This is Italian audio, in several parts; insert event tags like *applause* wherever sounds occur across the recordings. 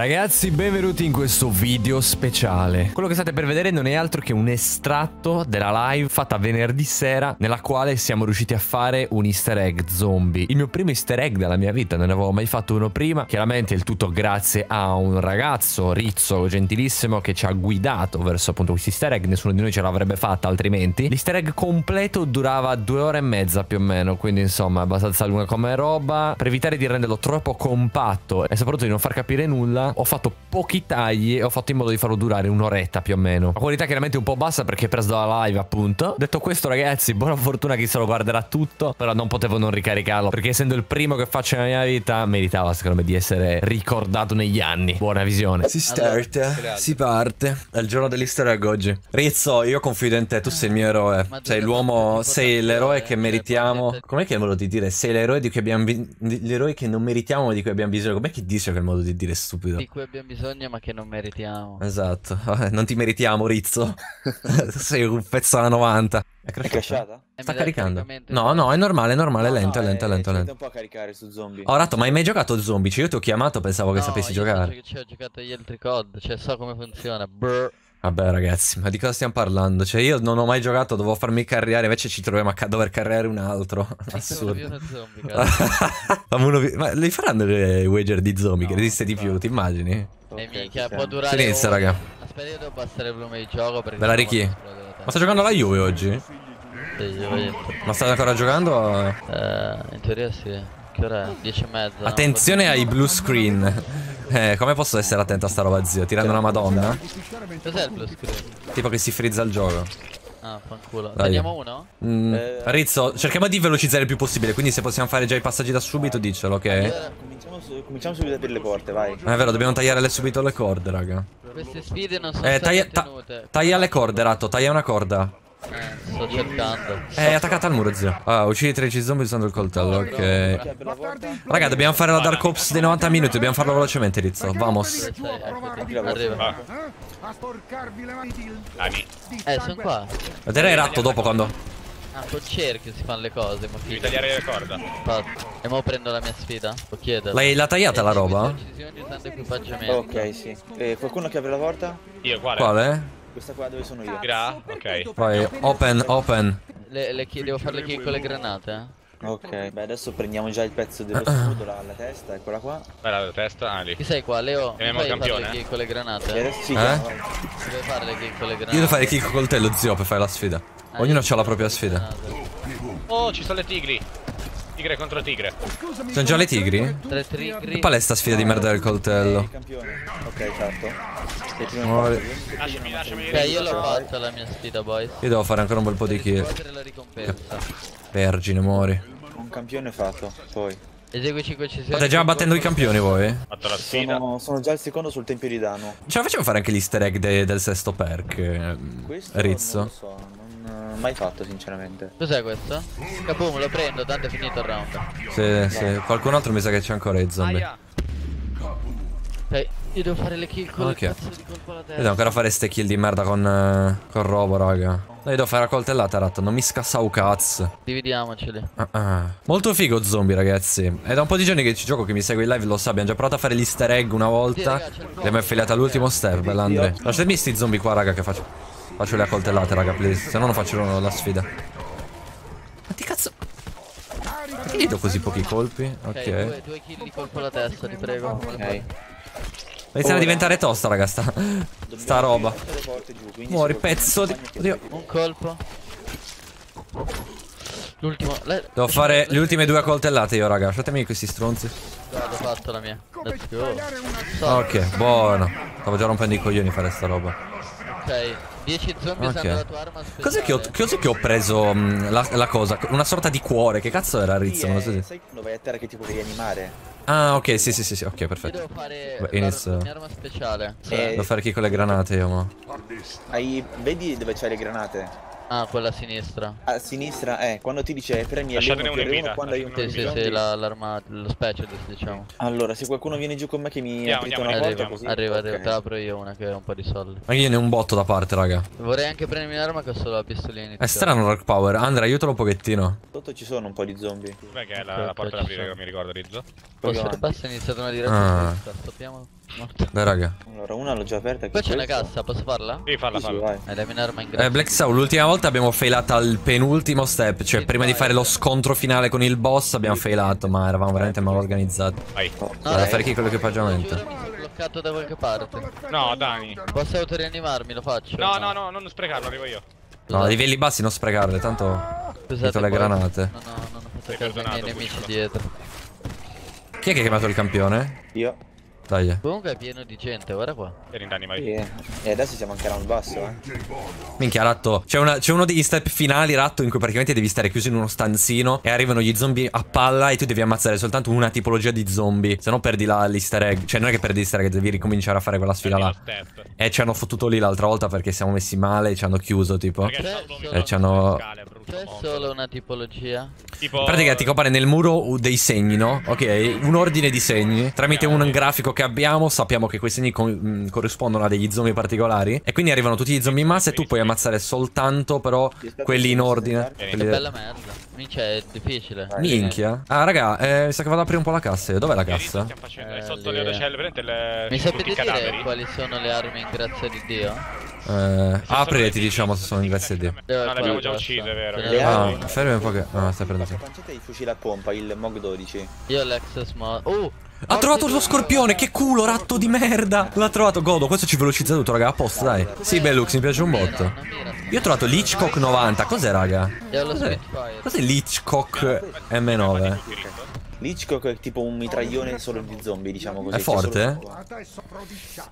Ragazzi, benvenuti in questo video speciale. Quello che state per vedere non è altro che un estratto della live fatta venerdì sera, nella quale siamo riusciti a fare un easter egg zombie. Il mio primo easter egg della mia vita, non ne avevo mai fatto uno prima. Chiaramente il tutto grazie a un ragazzo, Rizzo, gentilissimo, che ci ha guidato verso appunto questo easter egg. Nessuno di noi ce l'avrebbe fatta altrimenti. L'easter egg completo durava due ore e mezza più o meno, quindi insomma abbastanza lunga come roba. Per evitare di renderlo troppo compatto e soprattutto di non far capire nulla, ho fatto pochi tagli e ho fatto in modo di farlo durare un'oretta più o meno. La qualità chiaramente un po' bassa perché è preso dalla live appunto. Detto questo ragazzi, buona fortuna chi se lo guarderà tutto, però non potevo non ricaricarlo perché essendo il primo che faccio nella mia vita meritava secondo me di essere ricordato negli anni. Buona visione. Si start, si parte. È il giorno dell'easter egg oggi. Rizzo, io confido in te, tu sei il mio eroe. Sei l'uomo, sei l'eroe che meritiamo. Com'è che è il modo di dire? Sei l'eroe di cui abbiamo l'eroe che non meritiamo ma di cui abbiamo bisogno. Com'è che dice che è il modo di dire stupido? Di cui abbiamo bisogno ma che non meritiamo. Esatto, non ti meritiamo Rizzo. *laughs* Sei un pezzo alla 90. È, è crashata? Sta caricando. No, no, è normale, è normale, è lento, è lento, è lento, lento. un po' a caricare su zombie. Oh, Ratto, ma hai mai giocato zombie? Cioè, io ti ho chiamato, pensavo che no, sapessi io giocare. Che ci ho giocato gli altri COD, cioè so come funziona. Brr. Vabbè ragazzi, ma di cosa stiamo parlando? Cioè io non ho mai giocato, dovevo farmi carriare, invece ci troviamo a dover carriare un altro. *laughs* Assurdo. Fammi uno *laughs* Ma li faranno le wager di zombie, no, che resiste di più, ti immagini? E okay, mica, può durare Silenzio raga. Aspetta io devo passare il volume di gioco perché... Bella Ricky. Ma sta giocando la Juve oggi? Sì, Juve. Ma stai ancora giocando? Eh, in teoria sì. Che ora è? 10 e mezza. Attenzione no? ai blue screen. Eh, come posso essere attento a sta roba, zio? Ti rendo una madonna? Cos'è il blue screen? Tipo che si frizza il gioco. Ah, fanculo. Tagliamo uno? Mm, eh... Rizzo, cerchiamo di velocizzare il più possibile. Quindi, se possiamo fare già i passaggi da subito, diccelo, ok? Allora, cominciamo, su, cominciamo, subito a aprire le porte, vai. è vero, dobbiamo tagliare subito le corde, raga. Queste sfide non sono eh, taglia, ta taglia le corde, Ratto, taglia una corda. Eh, sto cercando. È attaccata al muro, zio. Ah, uccidi 13 zombie usando il coltello, ok. Raga, dobbiamo fare la Dark Ops dei 90 minuti, dobbiamo farlo velocemente, Rizzo. Vamos. Arriva. Eh, sono qua. Vedrai ratto dopo quando... Ah, col cerchio si fanno le cose, ma Devi tagliare la corda. Infatti. E mo prendo la mia sfida. Lo chiedo. L'hai la tagliata la roba? Ok, sì. Eh, qualcuno che apre la porta? Io, quale? Quale? Questa qua dove sono io. Gra, ok. Vai, open, open. Le, le devo fare le kill con le granate, eh? Ok, beh adesso prendiamo già il pezzo dello scudo, la, la testa, eccola qua. Bella la testa, ah lì. Chi sei qua, Leo? Chiamiamo il campione. fare le kill con le granate? E adesso sì, eh? Si deve fare le kill con le granate. Io devo fare kill col coltello, zio, per fare la sfida. Ah, Ognuno ha la propria sfida. Oh, ci sono le tigri. Tigre contro tigre. Sono già le tigri? Tre tigri. Qual è sta sfida di merda del coltello? Ok, certo. Muori. Lasciami, lasciami. Ok, io l'ho fatta la mia sfida, boys. Io devo fare ancora un bel po' di kill. Vergine, muori. Un campione fatto, poi. Esegui 5 uccisioni. State già battendo i campioni voi? Fatto la sfida. Sono, sono, già il secondo sul tempio di danno. Ce la facciamo fare anche l'easter egg de del sesto perk? Eh, questo Rizzo? Non lo so, non mai fatto sinceramente. Cos'è questo? Kaboom, lo prendo, tanto è finito il round. Sì, sì, qualcun altro mi sa che c'è ancora i zombie. Ok, io devo fare le kill con okay. cazzo di colpo alla testa. Io devo ancora fare ste kill di merda con, uh, con Robo, raga. Dai, devo fare la coltellata, ratto. Non mi scassa un cazzo. Dividiamoceli. Uh -uh. Molto figo zombie, ragazzi. È da un po' di giorni che ci gioco, che mi segue in live, lo sa. Abbiamo già provato a fare l'easter egg una volta. Sì, Abbiamo affiliato all'ultimo step, bella Andre. Lasciatemi sti zombie qua, raga, che faccio. Faccio le accoltellate, raga, please. Se no non faccio la sfida. Ma ti cazzo... Perché gli do così pochi colpi? Ok. okay due, due kill di colpo alla testa, ti prego. Ok. Inizia a diventare tosta, raga, sta, sta roba. Muori, pezzo di... Oddio. Un colpo. L'ultimo. Devo fare le ultime due coltellate io, raga. Lasciatemi questi stronzi. Guarda, ho fatto la mia. Let's go. Ok, buono. Stavo già rompendo i coglioni fare sta roba. Ok. 10 zombie okay. sanno la tua arma Cos'è che, cos che ho, preso mh, la, la, cosa? Una sorta di cuore. Che cazzo era Rizzo? Sì, eh, sai quando vai a terra che ti puoi rianimare? Ah, ok, sì, sì, sì, sì. ok, perfetto. Io devo fare Beh, inizio... la mia arma speciale. Eh, devo fare chi con le granate io, ma. Hai... Vedi dove c'hai le granate? Ah, quella a sinistra. A sinistra, eh, quando ti dice premi Lasciatene una in vita. Quando hai un Sì, sì, sì, l'arma, lo specialist, diciamo. Allora, se qualcuno viene giù con me che mi andiamo, andiamo, una porta arriva, così. Arriva, arriva, te l'apro io una che ho un po' di soldi. Ma io ne ho un botto da parte, raga. Vorrei anche prendermi un'arma che ho solo la pistolina iniziale. È strano Rock Power. Andrea, aiutalo un pochettino. Sotto ci sono un po' di zombie. Beh, che è la, la porta da aprire, mi ricordo, Rizzo. Posso, basta, è iniziata una direzione. Ah. Stoppiamo. Morto. Dai, raga. Allora, una l'ho già aperta. Qua c'è una cassa, posso farla? Sì, falla, Sì, sì, vai. Eh, dammi un'arma in grado. Eh, Black Soul, l'ultima volta abbiamo failato al penultimo step. Cioè, prima di fare lo scontro finale con il boss, abbiamo failato. Ma eravamo veramente mal organizzati. Vai. Guarda, fare chi con l'equipaggiamento. Giuro, mi sono bloccato da qualche parte. No, Dani. Posso autorianimarmi, lo faccio? No, no, no, non sprecarlo, arrivo io. No, a livelli bassi non sprecarle, tanto. Scusate, Metto le granate. No, no, non ho fatto caso ai miei nemici dietro. Chi è che ha chiamato il campione? Io. Dai. Comunque è pieno di gente, guarda qua. Sì. E adesso siamo anche round basso, eh. Minchia, Ratto. C'è, una- c'è uno degli step finali, Ratto, in cui praticamente devi stare chiuso in uno stanzino e arrivano gli zombie a palla e tu devi ammazzare soltanto una tipologia di zombie. Se no perdi la, l'easter egg. Cioè, non è che perdi l'easter egg, devi ricominciare a fare quella sfida là. step. E ci hanno fottuto lì l'altra volta perché siamo messi male e ci hanno chiuso, tipo. Perché E ci hanno- scale, C'è solo una tipologia. Tipo... In pratica ti compare nel muro dei segni, no? Ok, un ordine di segni. Tramite un grafico che abbiamo sappiamo che quei segni con- mh, corrispondono a degli zombie particolari. E quindi arrivano tutti gli zombie in massa e tu puoi ammazzare soltanto però quelli in ordine. Che Quelli- bella merda. Minchia, è difficile. Minchia. Ah, raga, eh, mi sa che vado ad aprire un po' la cassa. Dov'è la cassa? stiamo facendo? È Eh, sotto lì. le celle, prendete le... Mi sapete dire cadaveri? quali sono le armi in grazia di Dio? Eh, aprire, ti diciamo se sono in grazie a Dio. Dove No, le abbiamo già uccise, vero? Ah, fermi un po' che... Ah, stai prendendo. La pancetta di fucile a pompa, il MOG 12. Io l'ex mod. Oh! Ha trovato lo scorpione, che culo, ratto di merda! L'ha trovato Godo, questo ci velocizza tutto, raga, a posto, dai. Sì, Bellux, mi piace un botto. Io ho trovato l'Hitchcock 90, cos'è, raga? Cos'è? Cos'è l'Hitchcock M9? L'Hitchcock è tipo un mitraglione solo di zombie, diciamo così. È forte, C'è eh? solo-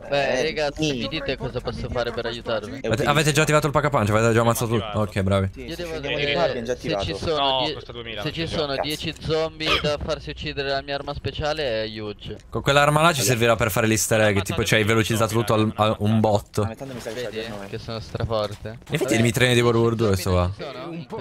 Beh, Eh, ragazzi, sì. mi dite cosa posso fare per aiutarvi? È Avete, già attivato il pack-a-punch, avete già ammazzato tutto. Ok, bravi. Sì, Io se devo abbiamo già se ci sono, No, die- costa 2000, se ci non ci sono cazzo. 10 zombie da farsi uccidere la mia arma speciale è huge. Con quell'arma là ci servirà per fare l'easter egg, tipo ci hai velocizzato tutto al- a un botto. Ah, metà mi sa che c'ha Vedi che sono straforte. Infatti il mitrene di World War 2 questo qua.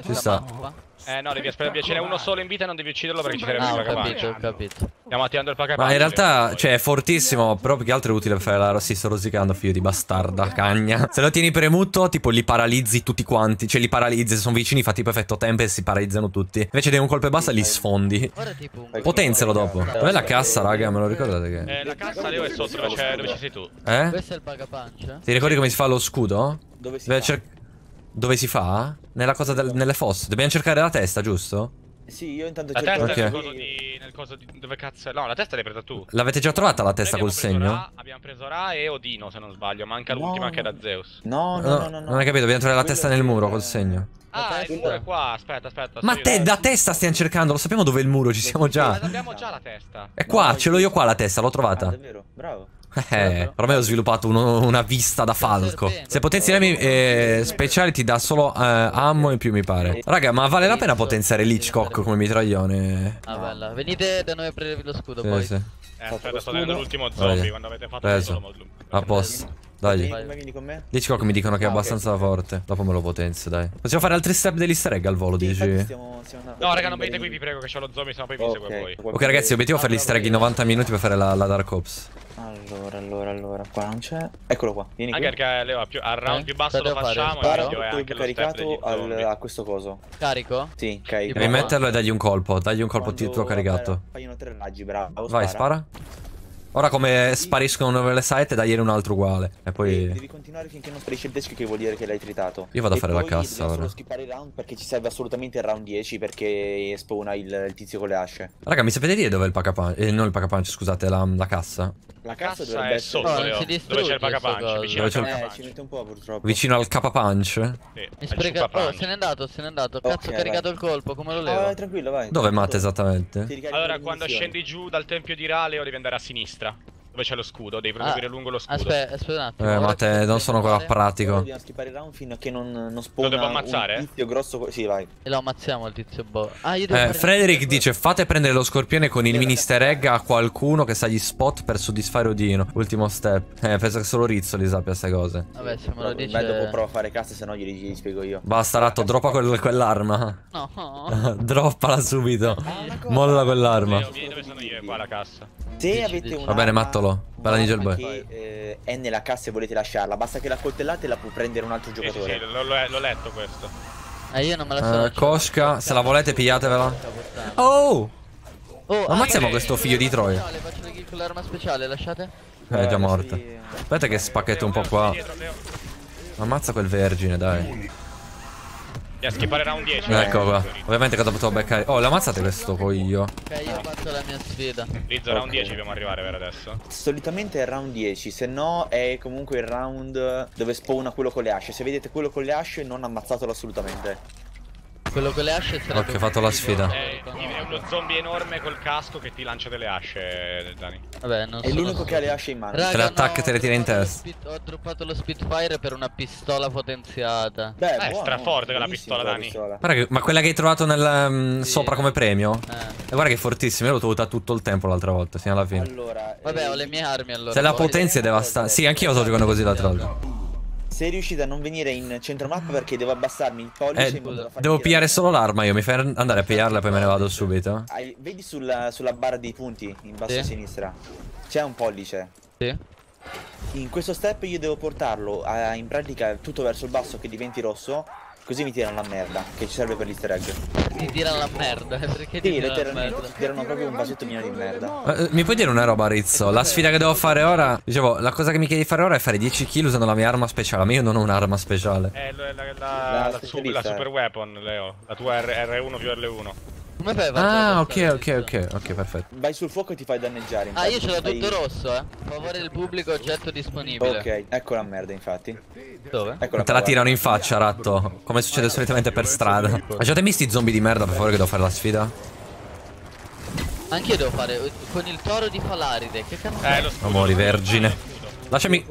Ci sta. Eh no, devi aspettare, ce n'è uno solo in vita e non devi ucciderlo perché ci sarebbe Ah, il capito, ho capito. Stiamo attivando il pagavanti. Ma in realtà, cioè, è fortissimo, però più che altro è utile per fare la... Si sto rosicando, figlio di bastarda, cagna. Se lo tieni premuto, tipo, li paralizzi tutti quanti. Cioè, li paralizzi, se sono vicini fa tipo effetto tempo e si paralizzano tutti. Invece di un colpo e basta, li sfondi. Potenzialo dopo. Dov'è la cassa, raga? Me lo ricordate che... Eh, la cassa Leo è sotto dove, c'è- dove ci sei tu. Eh? Questo è il paga punch? Ti ricordi come si fa lo scudo? Dove si Deve fa? Dove si fa? Nella cosa del- nelle fosse. Dobbiamo cercare la testa, giusto? Sì, io intanto La cerco testa è Ok. nel coso di... nel coso di... dove cazzo è? No, la testa l'hai presa tu. L'avete già trovata la testa col segno? Ra, abbiamo preso Ra e Odino se non sbaglio, manca No. l'ultima che era Zeus. No, no, No, no, no, no. non hai capito, dobbiamo trovare la testa nel muro col segno. Ah, il muro è qua, aspetta, aspetta. Ma te da testa stiamo cercando, lo sappiamo dove è il muro, ci siamo Ma già. abbiamo già la testa. È qua, No, ce l'ho io qua la testa, l'ho Ah, trovata. davvero? Bravo. Eh, ormai ho sviluppato uno- una vista da falco. Se potenzi le armi eh, speciali ti dà solo eh, ammo in più, mi pare. Raga, ma vale la pena potenziare l'Hitchcock come mitraglione? Ah, bella. Venite da noi a prendervi lo scudo Sì, poi. sì. Eh, aspetta, sto scudo. vedendo l'ultimo Vai. zombie quando avete fatto Preso. solo. A posto. Dai. L'Hitchcock mi dicono che è Ah, abbastanza forte. Dopo me lo potenzio, dai. Possiamo fare altri step dell'easter egg al volo, Sì, dici? stiamo- stiamo No, raga, non venite qui, vi prego, che c'ho lo zombie, sennò poi mi segue voi. Ok, ragazzi, l'obiettivo è fare l'easter egg in 90 minuti per fare la, la Dark Ops. Allora, allora, allora, qua non c'è. Eccolo qua, vieni qui. Anche perché più, al round Eh? più basso Cosa lo devo fare? facciamo e Spara meglio è anche caricato al- a questo coso. Carico? Sì, carico. Tipo- Devi metterlo e dagli un colpo. Dagli un colpo Quando- tutto caricato. Paiono tre raggi, bravo. Vai, spara. Ora come spariscono le site, dagliene un altro uguale. E poi... devi continuare finché non sparisce il teschio che vuol dire che l'hai tritato. Io vado a E fare la cassa ora. solo skippare il round perché ci serve assolutamente il round 10 perché spawna il, il tizio con le asce. Raga, mi sapete dire dove è il pack-a-punch? Eh, non il pack-a-punch, scusate, la, la cassa. La Cassa cassa dovrebbe è essere sotto, No, si dove c'è il cosa. vicino al Dove c'è il- Eh, ci mette un po' purtroppo. Vicino al K-Punch? Sì, Mi super Oh, punch. se n'è andato, se n'è andato. Cazzo, Ok, ho caricato vai. il colpo, come lo Ah, levo? vai, tranquillo, vai. Dove è Matt esattamente? Allora, quando scendi giù dal tempio di Ra, Leo devi andare a sinistra. Dove c'è lo scudo, devi proseguire Ah, lungo lo scudo. Aspetta, aspetta un attimo. Eh, Matt, cosa non sono ancora pratico. dobbiamo skippare il round fino a che non, non spawna devo ammazzare? un tizio grosso. Sì, vai. E lo ammazziamo il tizio boh. Ah, io devo Eh, Frederick dice fate prendere lo scorpione con il mini easter egg a qualcuno che sa gli spot per soddisfare Odino. Ultimo step. Eh, penso che solo Rizzoli sappia queste cose. Vabbè, se me lo Beh, dopo prova a fare cassa, se no glieli, glieli spiego io. Basta, ratto, droppa quel- quell'arma. No. *laughs* Droppala subito. Molla quell'arma. Vieni dove sono io, qua la cassa. Se Dici, avete dici. una Va bene, mattolo. Bella Ninja Boy. che eh, è nella cassa e volete lasciarla, basta che la coltellate e la può prendere un altro Sì, sì, giocatore. sì, l'ho, letto questo. Eh, io non me la so. Eh, Koshka, se la volete pigliatevela. Oh! Oh, Ammazziamo ah, questo figlio di Troia. speciale, Faccio le kill con l'arma speciale, lasciate. È già morta. Aspetta che spacchetto un po' qua. Ammazza quel vergine, dai. Devi skippare round 10. Ecco qua. Ovviamente che dopo beccare. Oh, l'ammazzate questo coglio. Ok, io ho fatto la mia sfida. Rizzo, round Ok. 10 dobbiamo arrivare per adesso. Solitamente è round 10, se no è comunque il round dove spawna quello con le asce. Se vedete quello con le asce non ammazzatelo assolutamente. Quello con le asce sarebbe Ok, ho fatto la sfida. È, è uno zombie enorme col casco che ti lancia delle asce, Dani. Vabbè, non È l'unico che ha le asce in mano. Raga, Te le attacca e no, te le tira in ho droppato testa. Ho droppato lo Spitfire per una pistola potenziata. Beh, Eh, buono, straforte quella pistola, Dani. pistola. Che- ma quella che hai trovato nel, mm, Sì. sopra come premio? Eh. E guarda che è fortissima, io l'ho tenuta tutto il tempo l'altra volta, fino alla fine. Allora, Vabbè, eh, ho le mie armi allora. Se la potenza è devastante. Sì, anch'io sto giocando così l'altra volta. Se riuscite a non venire in centro mappa perché devo abbassarmi il pollice Eh, in modo da farmi devo pigliare solo l'arma io, mi fai andare a pigliarla e poi me ne vado subito. Hai- Vedi sulla, sulla barra dei punti in basso Sì. a sinistra? C'è un pollice. Sì. In questo step io devo portarlo a- in pratica tutto verso il basso che diventi rosso. Così mi tirano la merda, che ci serve per l'easter egg. Ti tira la merda. eh, Perché ti Sì, tira la merda? ti tirano proprio un vasetto pieno di merda. Ma, eh, Mi puoi dire una roba, Rizzo? La sfida che devo fare ora. Dicevo, la cosa che mi chiedi di fare ora è fare 10 kill usando la mia arma speciale. Ma io non ho un'arma speciale. È la, la, la, La super weapon, Leo. La tua R- R1 più L1. Ah, ok, ok, ok, ok, perfetto. Vai sul fuoco e ti fai danneggiare. Ah, io ce l'ho tutto rosso, eh. Favore del pubblico, oggetto disponibile. Ok, ecco la merda, infatti. Dove? Eccola Te la tirano in faccia, ratto. Come succede solitamente per strada. Lasciatemi sti zombie di merda, per favore, che devo fare la sfida. Anche io devo fare eh, con il toro di Falaride. Che cazzo Eh, è? lo. Amori, vergine. Lasciami.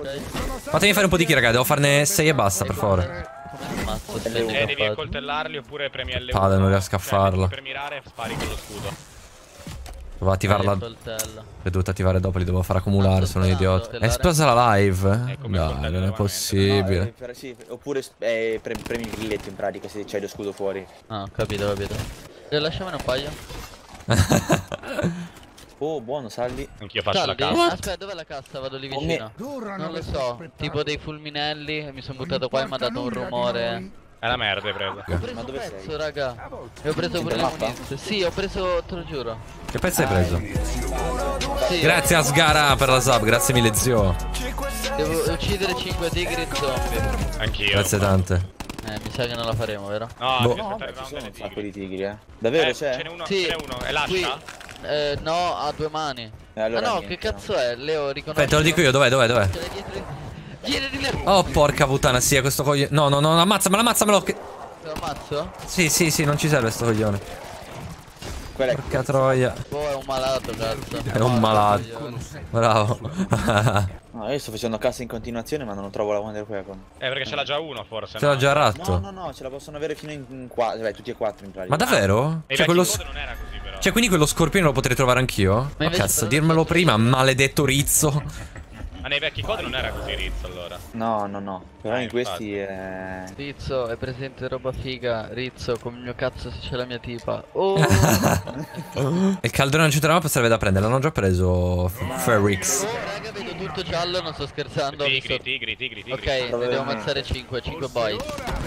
Fatemi fare un po' di kill, raga. Devo farne 6 e basta, per favore. Ammazzo Eh, Eh, devi accoltellarli oppure premi L1. Palle, non riesco a Cioè, farlo. Per mirare spari con lo scudo. Devo attivarla. L'ho dovuta attivare dopo, li devo fare accumulare, sono un idiota. È esplosa la live? Eh, coltello, non è. No, possibile. per- sì, oppure eh, pre- premi il grilletto in pratica se c'hai lo scudo fuori. Ah, ho capito, capito. Lasciamene un paio. *laughs* *laughs* Oh, buono, saldi. Anch'io faccio la Saldi? cassa. Aspetta, dov'è la cassa? Vado lì Come- vicino. Non lo so. Tipo dei fulminelli. e Mi sono buttato qua e mi ha dato un rumore. È la merda, hai preso. Ho preso Ma un dove pezzo, sei? raga. E ho preso pure le Centromappa? munizioni. Sì, ho preso, te lo giuro. Che pezzo hai preso? Sì, Grazie a Sgara per la sub, grazie mille zio. devo uccidere 5 tigri zombie. Anch'io. Grazie tante. Eh, mi sa che non la faremo, vero? No, Boh. No, sono delle un sacco tigri. di tigri, eh. Davvero Eh, c'è? ce n'è uno, Sì. ce n'è uno. E Qui. lascia? Eh, no, ha due mani. Eh, allora ah no, niente, che cazzo è? Leo, riconosci. Aspetta, te lo dico io, dov'è, dov'è, dov'è? Oh, porca puttana, sì, è questo coglione. No, no, no, ammazzamelo, ammazzamelo. Che... Te lo ammazzo? Sì, sì, sì, non ci serve sto coglione. Quella è Porca troia. Boh, è un malato, cazzo. È un malato. Bravo. No, io sto facendo cassa in continuazione ma non trovo la Wonder Weapon. Eh, perché ce l'ha già uno, forse. Ce no? già No, ratto. no, no, ce la possono avere fino in 4. Beh, tutti e quattro in pratica. Ma davvero? Nei Cioè, quello. code non era così, però. Cioè, quindi quello scorpione lo potrei trovare anch'io? Ma invece cazzo, dirmelo prima, maledetto rizzo. Ma nei vecchi code non era così Rizzo, allora. No, no, no. Però Eh, in questi è... Rizzo, è presente roba figa. Rizzo, come il mio cazzo se c'è la mia tipa. *laughs* Oh, Il caldrone al centro della mappa serve da prendere. L'hanno già preso. Ferrix. oh, raga, vedo tutto giallo, non sto scherzando. ho Tigri, visto- tigri, tigri, tigri. Ok, ne devo ammazzare 5, 5 boy.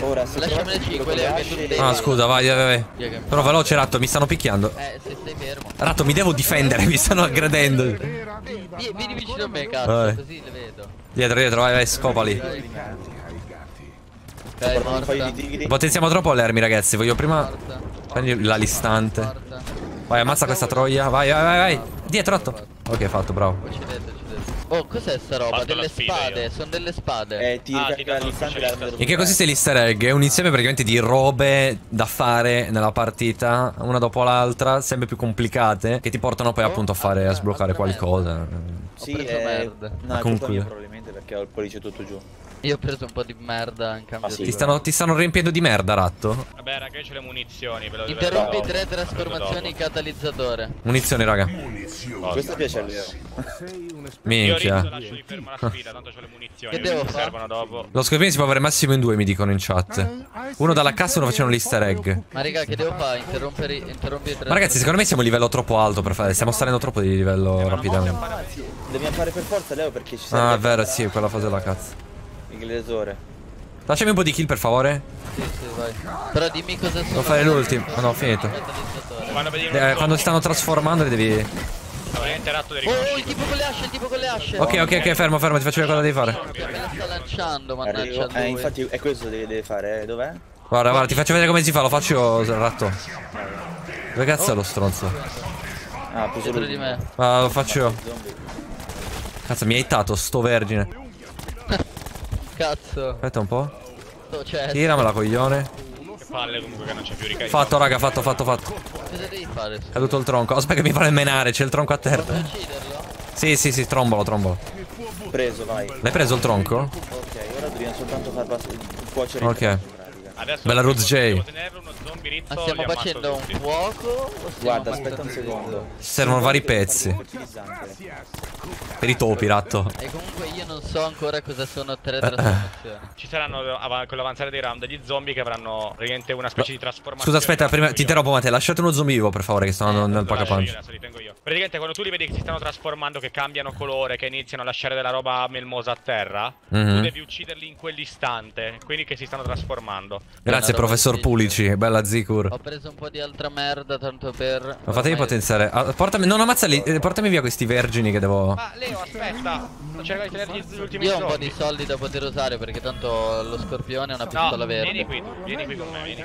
Ora, se Lasciamene trovate cinque, quello Leo, con le che tu asce- devi- Ah, scusa, vai, vai, vai. Però veloce, ratto, mi stanno picchiando. Eh, se stai fermo. Ratto, mi devo difendere, *laughs* mi stanno aggredendo. Vieni, vicino a me, cazzo, così le vedo. Dietro, dietro, vai, vai, scopali. Tigri. Potenziamo troppo l'ermi, ragazzi. Voglio prima. Prendi la listante. Vai, ammazza questa troia. Vai, vai, vai, vai. Dietro, ratto. Ok, fatto, bravo. Oh, cos'è sta roba? Fatto Delle spade, io. sono delle spade. Eh, ti Ah, ti In che consiste l'easter egg? È un insieme praticamente di robe da fare nella partita, una dopo l'altra, sempre più complicate, che ti portano poi appunto a fare a sbloccare qualcosa. Sì, Ho preso eh, merda. No, Ma è comunque- colpa mia probabilmente perché ho il pollice tutto giù. Io ho preso un po' di merda in cambio Ah, sì. di... Ti stanno, ti stanno riempiendo di merda, ratto? Vabbè, raga, io c'ho le munizioni. Ve lo Interrompi lo- tre trasformazioni dopo. catalizzatore. Munizioni, raga. Questo piace a. Io Minchia. lascio di fermo la sfida, tanto c'ho le munizioni. Che devo fare? servono dopo. Lo scorpione si può avere massimo in due, mi dicono in chat. Uno dalla cassa e uno facendo l'easter egg. Ma raga, che devo fare? Interrompere, interrompi tre Ma ragazzi, secondo me siamo a livello troppo alto per fare. Stiamo salendo troppo di livello rapidamente. Dobbiamo fare per forza Leo perché ci serve Ah, è vero, sì, quella fase della cazzo. Il gladiatore. Lasciami un po' di kill, per favore. Sì, sì, vai. Però dimmi cosa sono. Devo fare l'ultimo. Ah, no, ho finito. Eh, quando si stanno trasformando li devi. Oh, il tipo con le asce, il tipo con le asce. Ok, ok, ok, fermo, fermo, ti faccio vedere cosa devi fare. Me la sta lanciando, mannaggia Eh, infatti è questo che deve, deve fare, eh? dov'è? Guarda, guarda, ti faccio vedere come si fa, lo faccio io, ratto. Dove cazzo è lo stronzo? Ah, preso lui. di me. Ah, lo faccio io. Cazzo, mi hai hittato, sto vergine. *laughs* Cazzo. Aspetta un po'. Oh, cioè, Tiramela, coglione. Che palle comunque che non c'è più ricarica. Fatto, raga, fatto, fatto, fatto. cosa devi fare? Caduto il tronco. Aspetta che mi fa menare, c'è il tronco a terra. Puoi ucciderlo? Sì, sì, sì, trombolo, trombolo. Preso, vai. L'hai preso il tronco? Ok, ora dobbiamo soltanto far cuocere Ok. Adesso Bella Roots J. Rizzo. Ma stiamo facendo un fuoco? Guarda, aspetta un secondo. Servono vari pezzi. Per i topi, ratto. E comunque io non so ancora cosa sono tre trasformazioni. Ci saranno av- con l'avanzare dei round degli zombie che avranno praticamente una specie di trasformazione. Scusa, aspetta, prima ti interrompo Matteo. Lasciate uno zombie vivo, per favore, che stanno nel pack a punch. Adesso li tengo io. Praticamente quando tu li vedi che si stanno trasformando, che cambiano colore, che iniziano a lasciare della roba melmosa a terra, Mhm. tu devi ucciderli in quell'istante. Quindi che si stanno trasformando. Grazie, professor. Pulici. Bella Zikur. Ho preso un po' di altra merda tanto per... Ma fatemi ormai- potenziare. Ah, portami, non ammazzali, eh, portami via questi vergini che devo. Ma Leo, aspetta! Sto cercando di tenergli gli ultimi Io ho un po' di soldi da poter usare perché tanto lo scorpione è una pistola No, verde. vieni qui, vieni qui con me, vieni.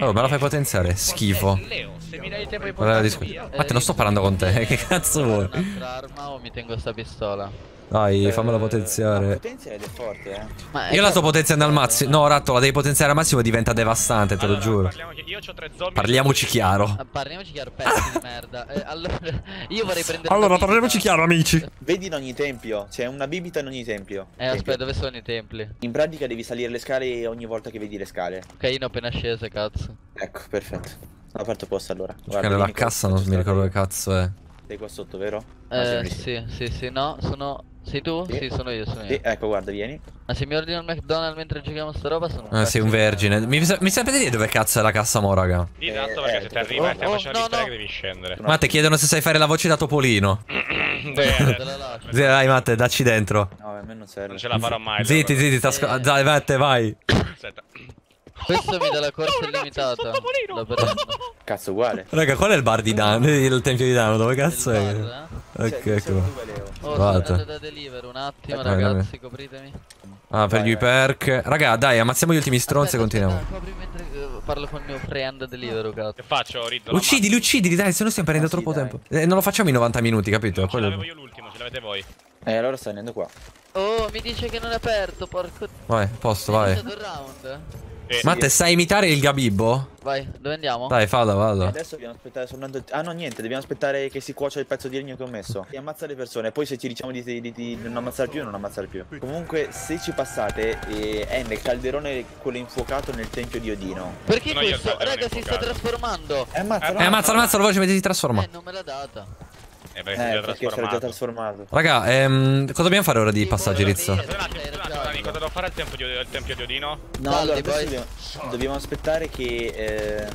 Oh, me la fai potenziare? Schifo. Eh, Leo, se mi dai il tempo di disco- via. Matteo, non sto parlando con te. *laughs* Che cazzo vuoi? Un'altra arma o mi tengo sta pistola? Dai, fammela La potenziare. potenza ed è forte, eh. Ma Io la sto potenziando al massimo. No, ratto, la devi potenziare al massimo diventa devastante, te lo Allora, giuro. parliamo che io ho tre zombie. Parliamoci chiaro. Ah, Parliamoci chiaro, pezzi di merda. Eh, allora, *laughs* io vorrei prendere. Allora, parliamoci chiaro, amici. Vedi in ogni tempio, c'è una bibita in ogni tempio. Eh, aspetta, dove sono i templi? In pratica devi salire le scale ogni volta che vedi le scale. Ok, io ne ho appena scese, cazzo. Ecco, perfetto. Ho aperto posto allora. Nella vieni qua, cassa non mi ricordo che cazzo è. Sei qua sotto, vero? Ah, Eh, sì, sì, sì, no, sono. Sei tu? Sì. Sì, sono io, sono io. Sì, ecco, guarda, vieni. Ma se mi ordino il McDonald's mentre giochiamo sta roba sono. Ah, sei un vergine. Mi, mi sapete dire dove cazzo è la cassa mo, raga? Di esatto, Eh, perché eh, se ti ti arriva e stai oh, facendo no, no. devi scendere. Matte, chiedono se sai fare la voce da Topolino. *clears throat* Dai, Matte, dacci dentro. No, a me non serve. Non ce la farò mai. Zitti, zitti, t'asco- Dai, Matte, vai. Aspetta. Questo mi dà la corsa illimitata. Lo prendo. Cazzo, uguale. Raga, qual è il bar di Dano? Il tempio di Dano? Dove cazzo Il è? bar, eh? Ok, Cioè, ecco. Oh, Guarda. prendendo da deliver un attimo, Aspetta, ragazzi, copritemi. Ah, per Vai, gli perk. Raga, dai, ammazziamo gli ultimi stronzi e continuiamo. copri mentre eh, parlo con il mio friend deliver, cazzo. Che faccio, Riddo? Uccidili, uccidili, dai, se no stiamo perdendo Ma sì, troppo dai. tempo. Eh, non lo facciamo in 90 minuti, capito? mazza? Ce l'avevo io l'ultimo, ce l'avete voi. Eh, allora sta venendo qua. Oh, mi dice che non è aperto, porco. Vai, posto, vai. Eh, Matte, sai imitare il Gabibbo? Vai, dove andiamo? Dai, fallo, E fallo. adesso dobbiamo aspettare soltanto. Ah, no, niente, dobbiamo aspettare che si cuocia il pezzo di legno che ho messo. E ammazza le persone. Poi, se ci diciamo di, di- di non ammazzare più, non ammazzare più. Comunque, se ci passate, eh, è nel calderone quello infuocato nel tempio di Odino. Perché il questo? Raga, si sta trasformando. Eh, ammazza, Eh, ammazza, ammazza, veloce, vedi si trasforma. Eh, non me l'ha data. Eh, perché sei Eh, già perché sarà già trasformato. Raga, ehm, cosa dobbiamo fare ora di Sì, passaggi, volevo Rizzo? un attimo, un cosa devo fare al tempio di, al tempio di Odino? No, Saldi, allora dobbiamo, dobbiamo aspettare che ehm,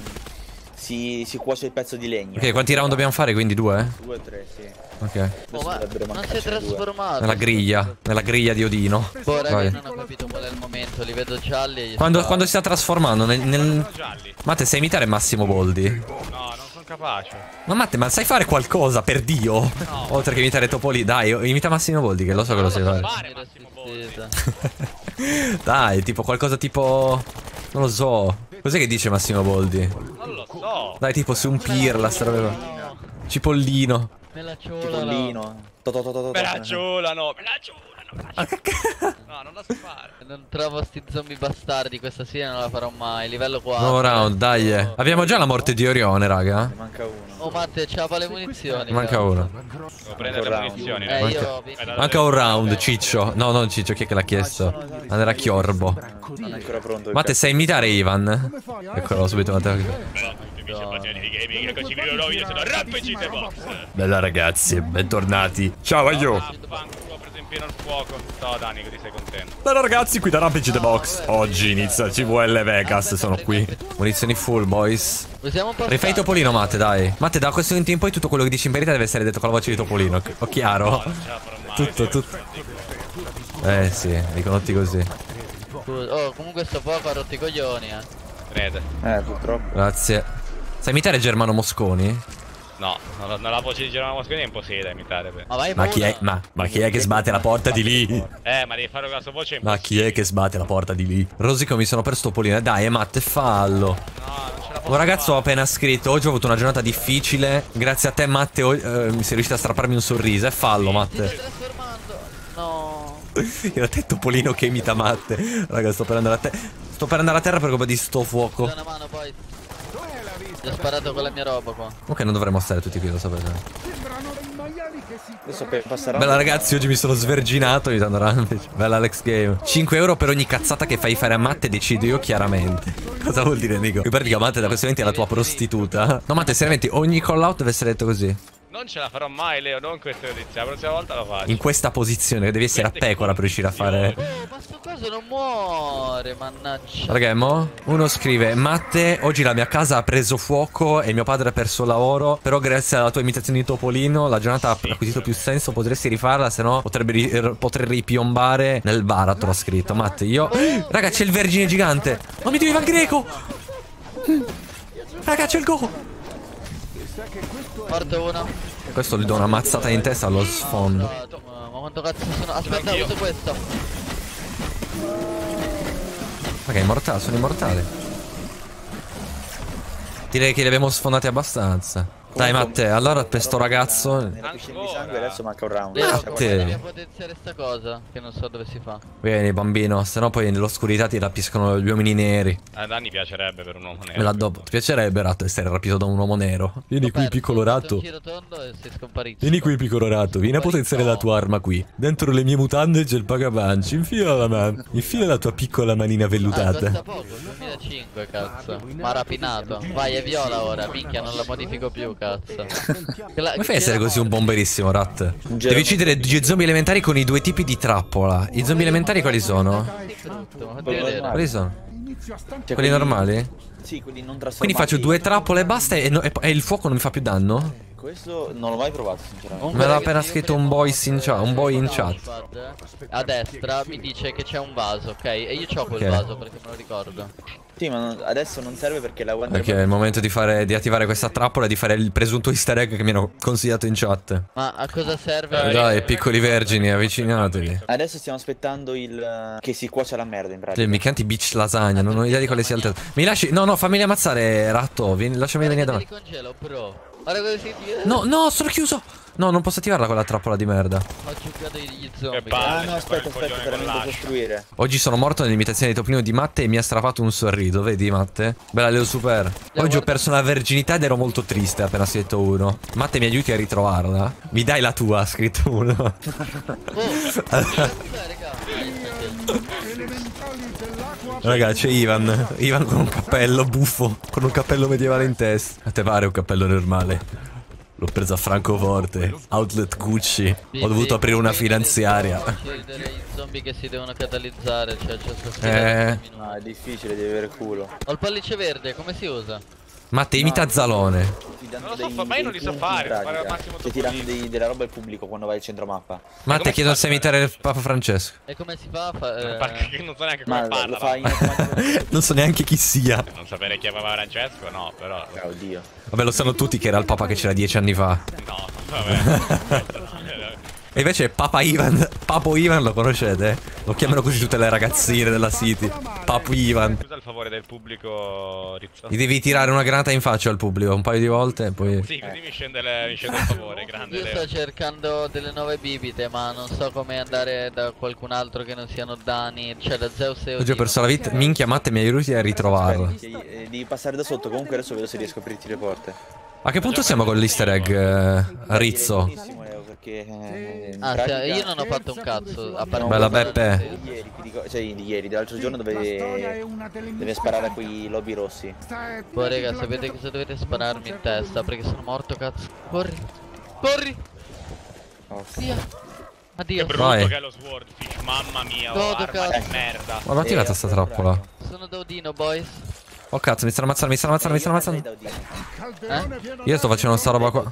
si, si cuoce il pezzo di legno. Ok, quanti round dobbiamo fare? Quindi due? Due o tre, sì. Ok. Oh, ma non si è trasformato. Nella griglia, nella griglia di Odino. Boh, raga, non ho capito qual è il momento. Li vedo gialli Quando, quando si sta trasformando nel... nel... Gialli. Matte, sai imitare Massimo Boldi? No, capace. Ma Matte, ma sai fare qualcosa, per Dio? Oltre che imitare Topoli, dai, imita Massimo Boldi, che lo so che lo sai fare. Fare Massimo Boldi. Resistita. *laughs* Dai, tipo qualcosa tipo... Non lo so. Cos'è che dice Massimo Boldi? Non lo so. Dai, tipo su un pirla, sta roba. No, Cipollino. me la ciola. Cipollino. To, to, to, ciulano. No, non la so fare. Non trovo sti zombie bastardi. Questa sera non la farò mai. Livello 4. Nuovo round, dai. eh. Abbiamo già la morte di Orione, raga. Ne manca uno. Oh, Matte, c'ha le munizioni. Manca cazzo. uno. Devo prendere le munizioni. Eh, Manca- io. Eh, Manca un round, Ciccio. No, non Ciccio, chi è che l'ha chiesto? Andrà Chiorbo. Non è ancora pronto. Matte, sai imitare Ivan? Eccolo subito, Matteo. Bella ragazzi, bentornati. Ciao a io. Pieno il fuoco. Ciao Dani, così sei contento. Bella ragazzi, qui da Rampage the Box. Oggi inizia il CVL Vegas, sono qui. Munizioni full, boys. Usiamo un po' Rifai Topolino, Matte, dai. Matte, da questo momento in poi tutto quello che dici in verità deve essere detto con la voce di Topolino. Ho chiaro? Tutto, tutto. Eh sì, dicono tutti così. Oh, comunque sto fuoco ha rotto i coglioni, eh. Eh, purtroppo. Grazie. Sai imitare Germano Mosconi? No, non, non la voce di Gerolamo Mosconi è impossibile da imitare. Ma vai Ma chi, è, ma, ma chi è che sbatte la porta di lì? Eh, ma devi fare con la sua voce è Ma chi è che sbatte la porta di lì? Rosico mi sono perso Topolino. Dai, Matte, fallo. No, Un ragazzo ho fare. appena scritto. Oggi ho avuto una giornata difficile. Grazie a te, Matte, eh, mi sei riuscito a strapparmi un sorriso. E fallo, Ti Matte. stai trasformando. No. *laughs* Era te Topolino che imita Matte. Raga, sto per andare a te. Sto per andare a terra per colpa di sto fuoco. Dai una mano poi. Gli ho sparato con la mia roba qua. Ok, non dovremmo stare tutti qui, lo sapete. Adesso per passare Bella ragazzi, oggi mi sono sverginato imitando Rampage. Bella Alex Game. 5 euro per ogni cazzata che fai fare a Matte decido io chiaramente. *laughs* Cosa vuol dire Nico? In pratica Matte da questo momento è la tua prostituta. No Matte, seriamente, ogni call out deve essere detto così. Non ce la farò mai, Leo, non questa notizia. La prossima volta lo faccio. In questa posizione, che devi essere a pecora per riuscire a fare... Oh, ma sto coso non muore, mannaggia. Raga, mo? Uno scrive Matte, oggi la mia casa ha preso fuoco e mio padre ha perso il lavoro Però grazie alla tua imitazione di Topolino La giornata ha acquisito più senso Potresti rifarla, se no potrebbe ri- er- potrei ripiombare nel baratro Ha scritto Matte, io... Raga, c'è il vergine gigante Ma mi devi Ivan Greco Raga, c'è il go Morto uno. Questo gli do una mazzata in testa allo sfondo Ma ma quanto cazzo sono? Aspetta, uso questo. Raga, è immortale, sono immortali Direi che li abbiamo sfondati abbastanza Dai Matte, allora per sto ragazzo di sangue adesso manca un round. Ah, devi potenziare sta cosa. Che non so dove si fa. Vieni bambino, se no poi nell'oscurità ti rapiscono gli uomini neri A Danni piacerebbe per un uomo nero. Me la dopo. Ti piacerebbe ratto essere rapito da un uomo nero? Vieni Ho qui perso, piccolo ratto. Vieni qui piccolo ratto Vieni a potenziare la tua arma qui Dentro le mie mutande c'è il pagabanci Infila la mano Infila la tua piccola manina Ah, vellutata poco, 2005 cazzo. Ma ha rapinato. Vai, è viola ora, minchia, non la modifico più, cazzo. Come fai a essere così un bomberissimo rat? Devi uccidere due zombie elementari con i due tipi di trappola I zombie elementari quali sono? Quali sono? Cioè, Quelli normali? Sì, quelli non trasformati. Quindi faccio due trappole e basta e, no- e- e il fuoco non mi fa più danno? Questo non l'ho mai provato, sinceramente. Me l'ha appena scritto un voice in chat, un boy in chat. A destra mi dice che c'è un vaso, ok? E io c'ho quel Ok. vaso perché me lo ricordo. Sì, ma non- adesso non serve perché la Wonder Ok, è il momento di, fare, di attivare questa trappola e di fare il presunto easter egg che mi hanno consigliato in chat. Ma a cosa serve? Eh, Dai, piccoli vergini, avvicinatevi. Adesso stiamo aspettando il... che si cuocia la merda in pratica. Cioè, mi canti bitch lasagna, non ho idea di quale sia il terzo. Mi lasci. No, no, fammi ammazzare, ratto. Vieni, lasciami venire te li congelo, bro. Guarda come si. No, no, sono chiuso. No, non posso attivarla quella trappola di merda. Ho giocato gli zombie. Palle. Ah no, aspetta, aspetta, veramente costruire. Oggi sono morto nell'imitazione di Topolino di Matte e mi ha strappato un sorriso, vedi Matte? Bella Leo Super. Oggi ho guarda- perso la verginità ed ero molto triste appena scritto uno. Matte mi aiuti a ritrovarla? Mi dai la tua, ha scritto uno. Oh. *laughs* Raga, c'è Ivan. Ivan con un cappello buffo. Con un cappello medievale in testa. A te pare un cappello normale? L'ho preso a Francoforte. Outlet Gucci. Ho dovuto aprire una finanziaria. Zombie che si devono catalizzare, cioè c'è sta Eh. sfida. Ah, è difficile, devi avere culo. Ho il pollice verde, come si usa? Matte, imita Zalone. Non lo so dei- fa- ma io non li so fare, fare al massimo ti danno Topolino. dei- della roba al pubblico quando vai al centro mappa. Matte, come chiedo se imitare il Papa Francesco. E come si fa? Fa, eh, non so neanche Ma come lo parla. fai ma-. *laughs* Non so neanche chi sia. Non sapere chi è Papa Francesco, no, però. Ah, Oddio. Vabbè, lo sanno tutti che era il Papa che c'era dieci anni fa. No, vabbè. *laughs* *laughs* E invece Papa Ivan. Papo Ivan lo conoscete? Lo chiamano così tutte le ragazzine della City. Papo Ivan. Scusa il favore del pubblico, Rizzo. Gli devi tirare una granata in faccia al pubblico un paio di volte e poi. Sì, così mi scende, le- mi scende il favore, grande Io sto cercando delle nuove bibite, ma non so come andare da qualcun altro che non siano Dani, cioè da Zeus e Oggi ho perso la vita. Minchia, Matte mi aiuti a che- eh, devi passare da sotto. Comunque adesso vedo se riesco a aprirti le porte. A che punto siamo con l'easter egg, eh, Rizzo? Perché eh, Ah, pratica- cioè, io non ho fatto un cazzo, a parte Bella Beppe. Di ieri, dico, cioè di ieri, dell'altro giorno dove deve sparare a quei lobby rossi. Poi raga, sapete cosa dovete spararmi in testa? Perché sono morto, cazzo. Corri! Corri! Oh, Via! Che Addio! brutto Vai. che è lo Swordfish, mamma mia, oh, Godo, arma cazzo. di merda. Ma l'ho attivata sta trappola. Sono da Odino, boys. Oh cazzo, mi stanno ammazzando, mi stanno ammazzando, mi stanno ammazzando. Eh? Io sto facendo sta roba qua.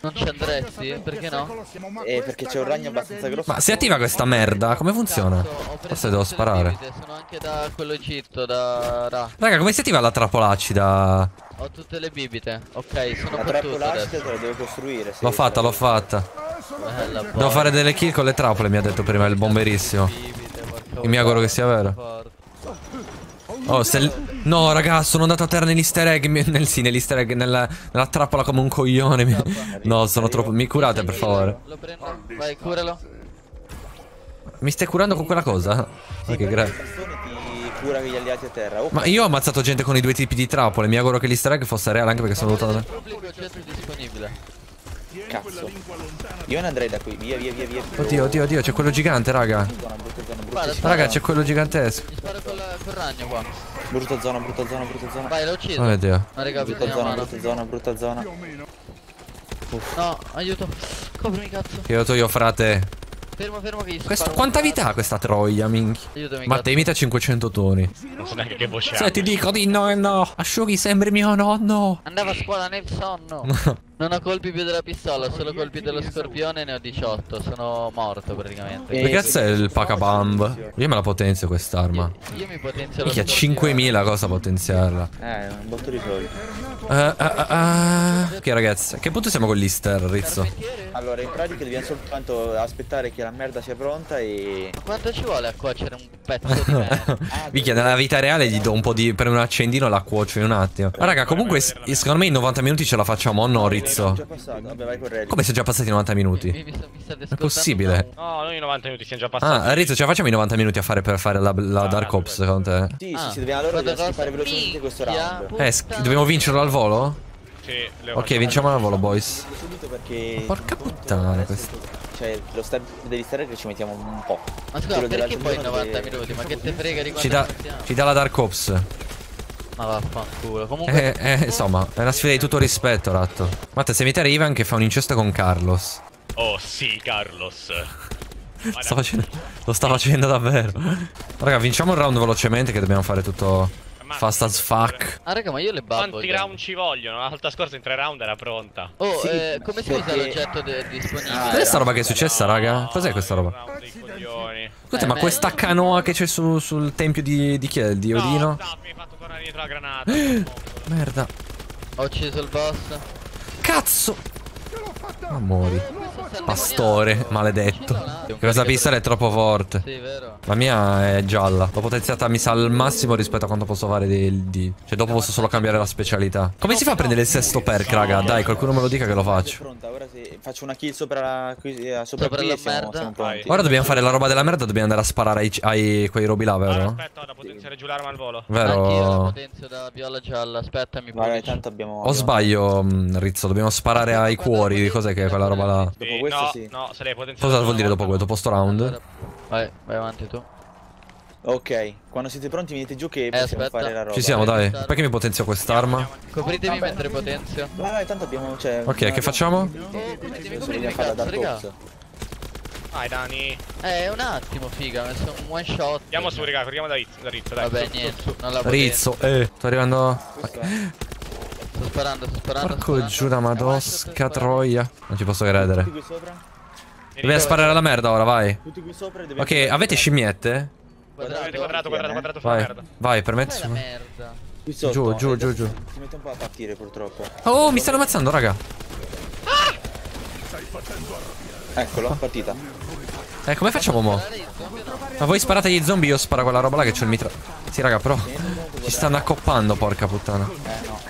Non ci andresti? Perché no? Eh, perché c'è un ragno abbastanza grosso. Ma si attiva questa merda? Come funziona? Forse devo sparare. Sono anche da quello Egitto, da Ra. Raga, come si attiva la trappola acida? Ho tutte le bibite. Ok, sono La trappola te la devo costruire. L'ho fatta, l'ho fatta. Bella Devo fare delle kill con le trappole, mi ha detto prima il bomberissimo. E mi auguro che sia vero. Oh, se il- No, raga, sono andato a terra nell'easter egg. Nel, sì, nell'easter egg, nella, nella trappola come un coglione. mi- No, sono troppo. Mi curate, per favore. Lo prendo. Vai, curalo. Mi stai curando con quella cosa? Ma che Il grazie. cura gli alleati a terra. Oh, Ma io ho ammazzato gente con i due tipi di trappole. Mi auguro che l'easter egg fosse reale anche perché sono venuto da. Pubblico oggetto disponibile. Cazzo. Io ne andrei da qui. Via, via, via, via. Oddio, oddio, oddio, c'è quello gigante, raga. Raga, c'è quello gigantesco. Mi sparo col, col ragno qua. Brutta zona, brutta zona, brutta zona. Vai, l'ho ucciso. Oh mio dio. Non recapito Brutta zona, mano. brutta zona, brutta zona. No, aiuto. Coprimi cazzo. Che ho io, frate. Fermo, fermo che gli Questo, quanta vita ha questa troia, minchia? Aiutami Ma cazzo. te imita 500 toni. Non so neanche che voce Se ti dico di no e no, asciughi sembri mio nonno. Andava a scuola nel sonno. *laughs* non ho colpi più della pistola, ho solo colpi dello scorpione ne ho 18. Sono morto praticamente. Che cazzo è il Pacabamb? Io me la potenzio quest'arma. Io mi potenzio Minchia, scorpione. 5000 cosa potenziarla. Eh, un botto di soldi. Eh, eh, eh. Ok ragazzi, a che punto siamo con l'Easter, Rizzo? Allora, in pratica dobbiamo soltanto aspettare che la merda sia pronta e... Ma quanto ci vuole a cuocere un pezzo di merda? *laughs* Minchia, nella vita reale gli do un po' di... per un accendino la cuocio in un attimo. Ma raga, comunque secondo me in 90 minuti ce la facciamo o no, Rizzo? Passato, vabbè vai con. Come sono già passati 90 mi, minuti? mi, È possibile? No, noi i 90 minuti siamo già passati. Ah, Rizzo, ce la facciamo in 90 minuti a fare per fare la, la Dark Ops, secondo te? Sì, Ah, sì, sì, dobbiamo, allora schifare velocemente questo round. Eh, dobbiamo vincerlo al volo? Sì, Ok, vinciamo al volo, boys. Porca puttana questo. Cioè, lo star devi stare che ci mettiamo un po'. Ma scusa, perché poi giorno 90 deve- minuti? Ma che te frega di Ci quanto dà, siamo? ci dà la Dark Ops. Ma vaffanculo. Comunque Eh, eh, insomma, è una sfida di tutto rispetto, ratto. Matte, se mi te Ivan che fa un incesto con Carlos. Oh sì, Carlos. *laughs* Sta facendo, lo sta facendo davvero. Raga, vinciamo un round velocemente che dobbiamo fare tutto fast as fuck. Ah raga, ma io le babbo. Quanti round ci vogliono? La volta scorsa in tre round era pronta. Oh, Sì, eh, come si usa l'oggetto disponibile? Ah, Cos'è sta roba che è successa, raga? Cos'è questa roba? Scusate, Eh, ma me- questa canoa che c'è su- sul tempio di, di chi è? Di Odino? No, mi hai fatto tornare dietro la granata. *gasps* Merda. Ho ucciso il boss. Cazzo! Amori. Pastore, maledetto. Questa pistola è troppo forte. Sì, vero. La mia è gialla. L'ho potenziata mi sa al massimo rispetto a quanto posso fare di, di- Cioè dopo posso solo cambiare la specialità. Come si fa a prendere il sesto perk, raga? Dai, qualcuno me lo dica che lo faccio. Faccio una kill sopra la qui, eh, sopra, Sopra qui la siamo, merda. siamo pronti. Ora dobbiamo fare la roba della merda, dobbiamo andare a sparare ai, ai quei robi là, Allora, vero? aspetta, ho da potenziare giù l'arma al volo. Anch'io la Vero? potenzio da viola gialla. Aspettami, pulisci. tanto abbiamo... O sbaglio, mh, Rizzo, dobbiamo sparare ai cuori. Cos'è che è quella roba là? Dopo questo no, sì. no, se lei potenziato. Cosa vuol dire dopo questo? Dopo sto round? Vai, vai avanti tu. Ok, quando siete pronti venite giù che possiamo Eh, aspetta. fare la roba. Ci siamo, dai. Perché mi potenzio quest'arma? Copritemi mentre potenzio. Vai, vai, tanto abbiamo... Cioè, Ok, che facciamo? Oh, copritemi, copritemi, la cazzo, raga. Vai, Dani. Eh, un attimo, figa, ho messo un one shot. Andiamo su, raga, corriamo da Rizzo, da Rizzo, dai. Vabbè, su, niente, su. non la potenzio. Rizzo, eh. Sto arrivando. Sto sparando, sto sparando. sto Porco sparando. giù da Sto madosca troia. Non ci posso credere. Tutti qui sopra? Dobbiamo sparare alla merda ora, vai. Tutti qui sopra e dobbiamo... Ok, avete scimmiette? Quadrato, Quadrato. quadrato, quadrato, Vai, merda. vai, la permetti. merda. Qui sotto, Giù, giù, eh, giù, giù. Si mette un po' a partire purtroppo. Oh, mi stanno ammazzando, raga. Eccolo, partita. Eh, come facciamo mo? Ma voi sparate gli zombie, io sparo quella roba là che c'ho il mitra. Sì, raga, però. Ci stanno accoppando, porca puttana. Eh no.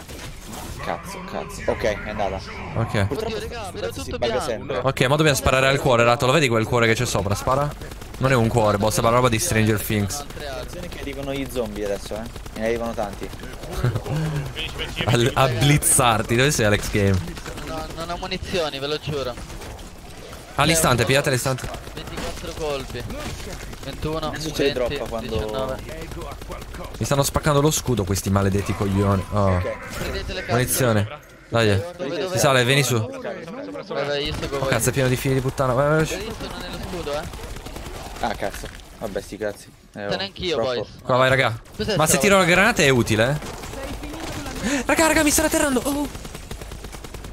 Cazzo, cazzo. Ok, è andata. Ok. Purtroppo Oddio, raga, vedo tutto bianco. sempre. Ok, ma dobbiamo sparare al cuore, Rato. Lo vedi quel cuore che c'è sopra? Spara. Non è un cuore, boss, è la roba di Stranger Things. Altre. Attenzione che arrivano gli zombie adesso, eh. Ne arrivano tanti. *laughs* Finisci. a blizzarti. Dove sei, Alex Game? Non ho, non ho munizioni, ve lo giuro. All'istante, pigliate all'istante. 24 colpi. 21, Adesso ce li 20, droppa quando- 19. Mi stanno spaccando lo scudo questi maledetti coglioni. Oh. Ok. Prendete le carte. Munizione. Dai. Dove, dove? Si sale, vieni su. Vai, io sto con Oh, cazzo, è pieno di figli di puttana. Vai, vai, vai. Ah, cazzo. Vabbè, sti cazzi. Eh, oh, purtroppo. boys. Qua, vai, raga. Ma se tiro la granata è utile? eh? Raga, raga, mi stanno atterrando. Oh.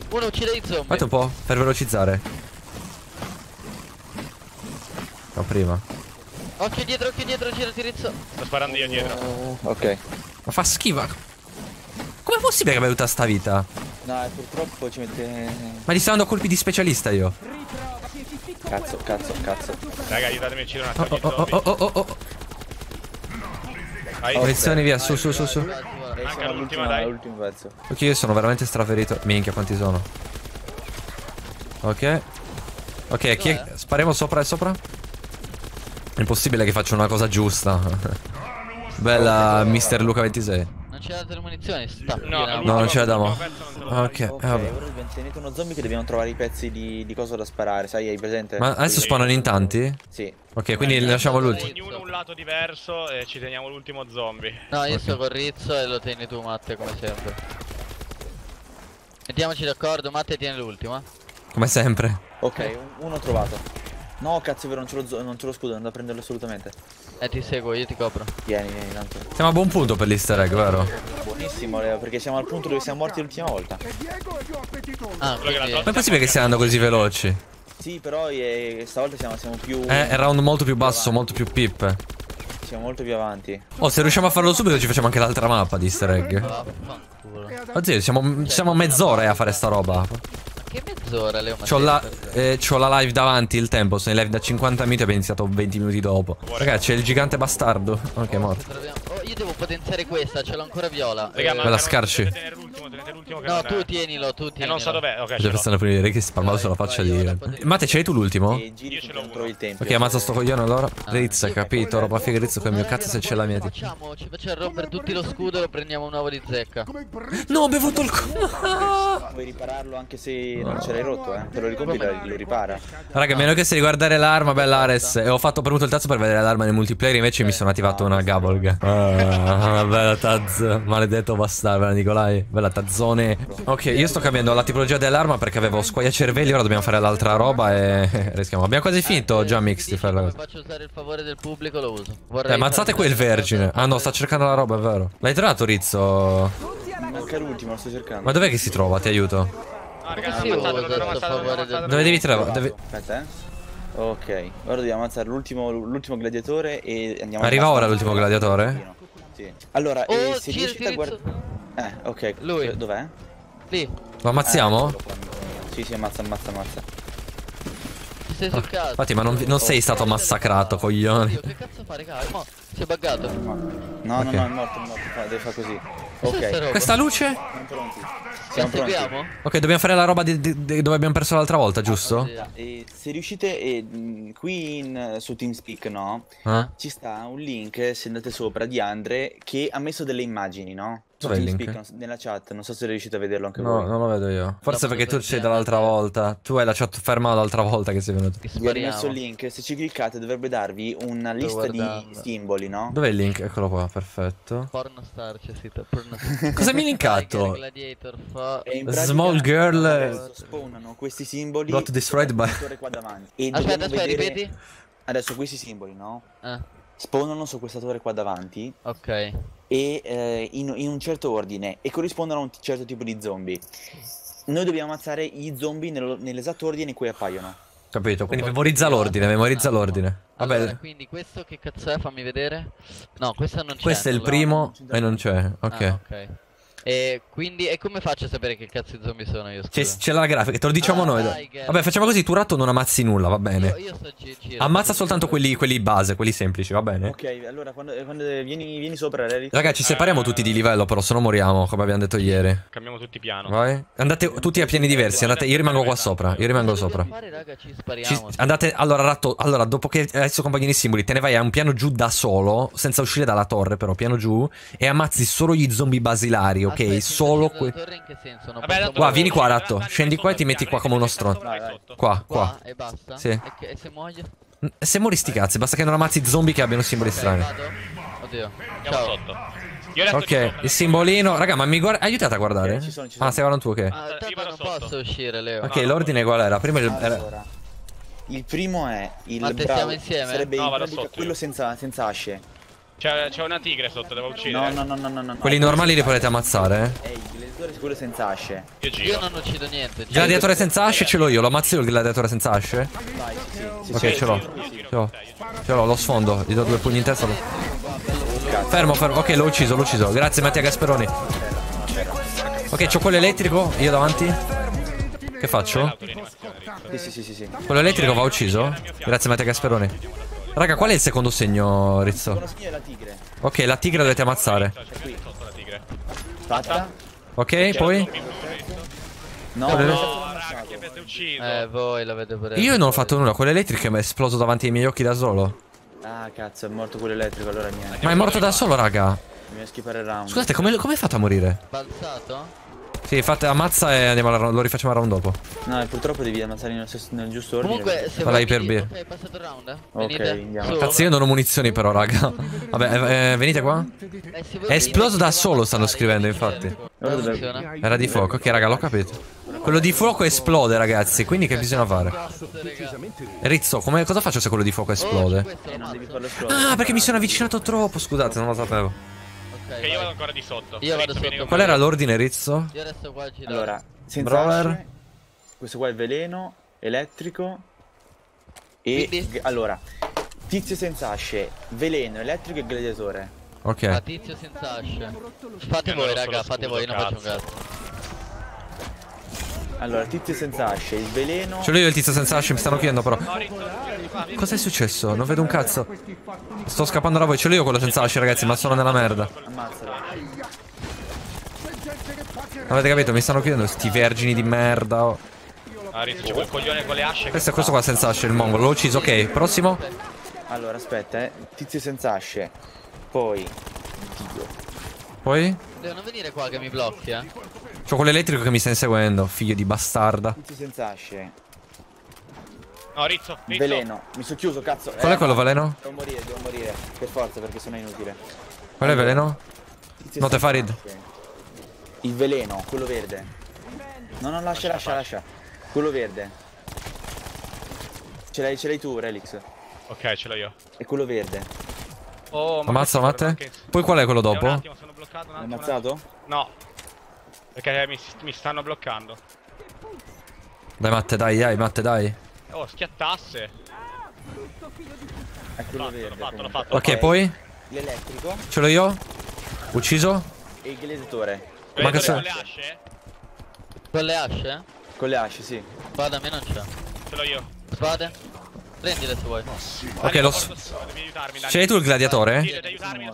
Uno uccide i zombie. Fate un po' per velocizzare. No, prima. Occhio dietro, occhio dietro, girati Rizzo. Sto sparando io dietro. Ok. Ma fa schifo. Com'è possibile che abbia tutta sta vita? No, eh, purtroppo ci mette... Ma gli sto dando colpi di specialista io. Cazzo, cazzo, cazzo. Raga, aiutatemi a uccidere un Oh, attacco oh, oh, zombie. oh, oh, oh. Vai. Munizioni via, su, su, su, su. Manca l'ultima, dai. all'ultimo pezzo. Ok, io sono veramente straferito. Minchia, quanti sono? Ok. Ok, chi è... spariamo sopra e sopra? È impossibile che faccia una cosa giusta. *laughs* Bella, Mister Luca 26. Non c'è altre munizioni, sta No, l'ultimo- non ce la dai. Ok, eh, Ok, vabbè. ora dobbiamo tenere uno zombie che dobbiamo trovare i pezzi di, di cosa da sparare, sai, hai presente? Ma adesso spawnano in tanti? Sì. Ok, quindi ne lasciamo l'ultimo. Ognuno un lato diverso e ci teniamo l'ultimo zombie. No, io sto con Rizzo e lo tieni tu, Matte, come sempre. Mettiamoci d'accordo, Matte tiene l'ultimo. eh. Come sempre. Ok, un- uno trovato. No, cazzo, è vero, non ce zo- non ce l'ho scudo, devo prenderlo assolutamente. Eh, ti seguo, io ti copro. Vieni, vieni, tanto. Siamo a buon punto per l'easter egg, vero? Buonissimo, Leo, perché siamo al punto dove siamo morti l'ultima volta. Ah, quindi... Ma è possibile che stiano andando così veloci? Sì, però eh, stavolta siamo, siamo più... Eh, è round molto più basso, molto più pip. Siamo molto più avanti. Oh, se riusciamo a farlo subito ci facciamo anche l'altra mappa di easter egg. Vaffanculo. Oddio, siamo, siamo a mezz'ora eh, a fare sta roba. Mezz'ora, Leo? C'ho la, eh, c'ho la live davanti, il tempo. Sono in live da 50 minuti e abbiamo iniziato 20 minuti dopo. Ragazzi, c'è il gigante bastardo. Ok, è morto. Io devo potenziare questa, ce l'ho ancora viola. Raga, Eh, ma Quella scarci. Tenete che No, tu tienilo, tu E tienilo. non so dov'è. Ok, Già ce stanno prima di dire che Vai, sulla faccia vai, di. potete- Matte, c'hai tu l'ultimo? E Io ce l'ho non trovi il tempio. Ok, ammazza sto coglione allora. Ah. Rizzo, capito? Roba figa, Rizzo con il mio cazzo se ce l'ha mia. Facciamo, ci facciamo rompere tutti lo scudo e lo prendiamo un uovo di zecca. No, ho bevuto il co- Puoi ripararlo anche se non ce l'hai rotto, eh. Te lo ricompi e lo ripara. Raga, meno che se riguardare l'arma, bella Ares. E ho fatto premuto il tasto per vedere l'arma nel multiplayer. Invece mi sono attivato una gabolga. Ah, bella Taz. Maledetto bastardo, bella Nicolai. Bella Tazzone. Ok, io sto cambiando la tipologia dell'arma perché avevo squagliacervelli. Ora dobbiamo fare l'altra roba e *laughs* rischiamo. Abbiamo quasi finito già mix di fare la cosa. faccio usare il favore del pubblico lo uso. Vorrei Eh, ammazzate quel vergine. Ah no, sta cercando la roba, è vero. L'hai trovato, Rizzo? Manca l'ultimo, lo sto cercando. Ma dov'è che si trova? Ti aiuto. Ah, ragazzi, Sì, ammazzato, ammazzato. Dove devi trovare? Aspetta, eh. Ok, ora dobbiamo ammazzare l'ultimo, l'ultimo gladiatore e andiamo Arriva ora l'ultimo gladiatore? Allora, Oh, eh, se riuscite a guardare... Eh, ok. Lui. Cioè, Dov'è? Lì, Lo ammazziamo? Eh, sì, sì, ammazza, ammazza, ammazza. ti sei sul cazzo. Infatti, ma non, non sei stato massacrato, coglione. Oddio, che cazzo fa, raga? Mo, si è buggato. No, no, Ok. no, è morto, è morto. Deve fare così. Ok, roba? Questa luce? siamo pronti. Siamo pronti. Ok, dobbiamo fare la roba di- di- di- dove abbiamo perso l'altra volta, giusto? E se riuscite, eh, qui in, su TeamSpeak, no? Eh? Ci sta un link, se andate sopra, di Andre, che ha messo delle immagini, no? Dov'è il link? Nella chat, non so se riuscite a vederlo anche No, voi. non lo vedo io. Forse Dopo perché tu vediamo. dall'altra volta. Tu hai lasciato fermo l'altra volta che sei venuto. Vi ho rimesso il link, se ci cliccate dovrebbe darvi una lista di simboli, no? Dov'è il link? Eccolo qua, perfetto. Pornostar c'è scritto. Pornostar. *laughs* Cosa mi hai linkato? Small girl, spawnano questi simboli got destroyed by-. E Aspetta, aspetta, vedere- ripeti? Adesso questi simboli, no? Eh, Spawnano su questa torre qua davanti ok. e eh, in, in un certo ordine e corrispondono a un certo tipo di zombie. Noi dobbiamo ammazzare i zombie nello- nell'esatto ordine in cui appaiono. Capito? Quindi memorizza l'ordine, memorizza l'ordine. Vabbè, Allora, quindi questo che cazzo è? Fammi vedere. No, questo non c'è. questo è il non primo e non c'è. Ok. Ah, ok. E quindi, e come faccio a sapere che cazzo di zombie sono io? C'è, c'è la grafica, te lo diciamo Ah, noi. Tiger. Vabbè, facciamo così, tu ratto non ammazzi nulla, va Io, bene. io sto gi- giro. Ammazza soltanto quelli, quelli base, quelli semplici, va bene? Ok, allora quando, quando vieni, vieni sopra, Larry, Raga, ci separiamo tutti di livello, però se no moriamo, come abbiamo detto ieri. Cambiamo tutti piano. Vai. Andate tutti a piani diversi, andate, io rimango qua sopra, io rimango sopra. Fare, raga, ci Ci- spariamo. andate, allora, ratto, allora, dopo che hai messo compagni i simboli, te ne vai a un piano giù da solo, senza uscire dalla torre, però, piano giù, e ammazzi solo gli zombie basilari, ok? Aspetta, solo? Non Vabbè, Qua, vieni qua, ratto. Scendi qua e ti metti qua come uno stronzo. Qua, Qua e basta? Sì. E, che- e se muoio? Se mori sti cazzi, basta che non ammazzi zombie che abbiano simboli strani. vado. Oddio. Andiamo Ciao. sotto. Ok, il simbolino. Raga, ma mi guarda. Aiutate a guardare. Ok, ci sono, ci Ah, sono. stai guardando tu, ok. Ah, Io non sotto. posso uscire, Leo. Ok, l'ordine qual era? Prima il. era- Allora, il primo è il Ma bravo, insieme? sarebbe No, sotto quello senza, senza asce. C'è, c'è una tigre sotto, devo uccidere. no, no, no, no, no. Quelli no, normali li potete ammazzare, eh? Il gladiatore quello senza asce. Io Io giro. non uccido niente. giro. Gladiatore senza asce ce l'ho io. Lo ammazzo io il gladiatore senza asce? Vai, sì, sì, Ok, sì. ce l'ho. Ce l'ho. Ce l'ho, lo sfondo. Gli do due pugni in testa. Fermo, fermo. Ok, l'ho ucciso, l'ho ucciso. Grazie, Mattia Gasperoni. Ok, c'ho quello elettrico, io davanti. Che faccio? Sì, sì, sì, sì. Quello elettrico va ucciso? Grazie Matteo Gasperoni. Raga, qual è il secondo segno, Rizzo? Sono segno la tigre. Ok, la tigre dovete ammazzare. C'è qui sotto la tigre. Fatta? Ok, poi? No, Quello no, No, raga, chi avete ucciso? Eh, voi l'avete preso. Io non ho fatto nulla, quello elettrico è esploso davanti ai miei occhi da solo. Ah, cazzo, è morto quello elettrico, allora niente. Ma è morto da solo, raga. Bisogna skippare il round. Scusate, come, come fate a morire? Balzato? Sì, fate ammazza e andiamo alla round- lo rifacciamo a round dopo. No, purtroppo devi ammazzare nel, stesso- nel giusto ordine. Comunque, se l'hyper mi- beer. Ok, è passato il round, eh? Ok, Venite. andiamo. Cazzo, io non ho munizioni però, raga. Vabbè, eh, eh, venite qua. Eh, È esploso venite, da solo, stanno scrivendo, io infatti. Era di fuoco, ok raga, l'ho capito. Quello di fuoco esplode, ragazzi, quindi che bisogna fare? Rizzo, come, cosa faccio se quello di fuoco Oh, esplode? Eh. Ah, perché mi sono avvicinato troppo, scusate, non lo sapevo. Ok, io vado ancora di sotto. Io vado Rizzo, sotto. Qual era l'ordine, Rizzo? Io resto qua a girare. Allora, senza Brawler. asce, questo qua è veleno, elettrico e... Quindi? Allora, tizio senza asce, veleno, elettrico e gladiatore. Ah, Ok. tizio senza asce. Fate Io voi, raga, fate voi, non faccio un cazzo. Allora, tizio senza asce, il veleno... Ce l'ho io il tizio senza asce, mi stanno chiedendo però. Cos'è successo? Non vedo un cazzo. Sto scappando da voi, ce l'ho io quello senza asce, ragazzi, ma sono nella merda. Ammazzalo. Avete capito? Mi stanno chiedendo sti vergini di merda. oh. Ah, quel coglione con le asce. Questo è questo qua senza asce, il mongolo. L'ho ucciso, ok. Prossimo. Allora, aspetta, eh. Tizio senza asce. Poi... Dio. Poi. Devono venire qua che mi blocchi, eh. C'ho quello elettrico che mi sta inseguendo, figlio di bastarda. Tizio senza asce. No, Rizzo, Rizzo. Veleno. Mi sono chiuso, cazzo. Qual è Eh, quello, no. veleno? Devo morire, devo morire. Per forza, perché sono inutile. Qual è il veleno? Tizio Note Farid. Il veleno, quello verde. No, no, lascia, lascia, lascia. Quello verde. Ce l'hai, ce l'hai tu, Relix. Ok, ce l'ho io. E quello verde. Oh, ma Ammazza, Matte. Poi qual è quello Eh, Un dopo? attimo, sono bloccato un attimo. ammazzato? No. Perché mi, mi stanno bloccando. Dai, Matte, dai, dai, Matte, dai. Oh, schiattasse. È quello Fatto, verde. l'ho fatto, l'ho fatto. Ok, poi? L'elettrico Ce l'ho io? Ucciso? e il gladiatore. Ma che con le asce? Con le asce? Con le asce, sì. Spade a me non c'è. Ce l'ho io. Spade? Prendile se vuoi. Ok, lo l'hai tu il gladiatore?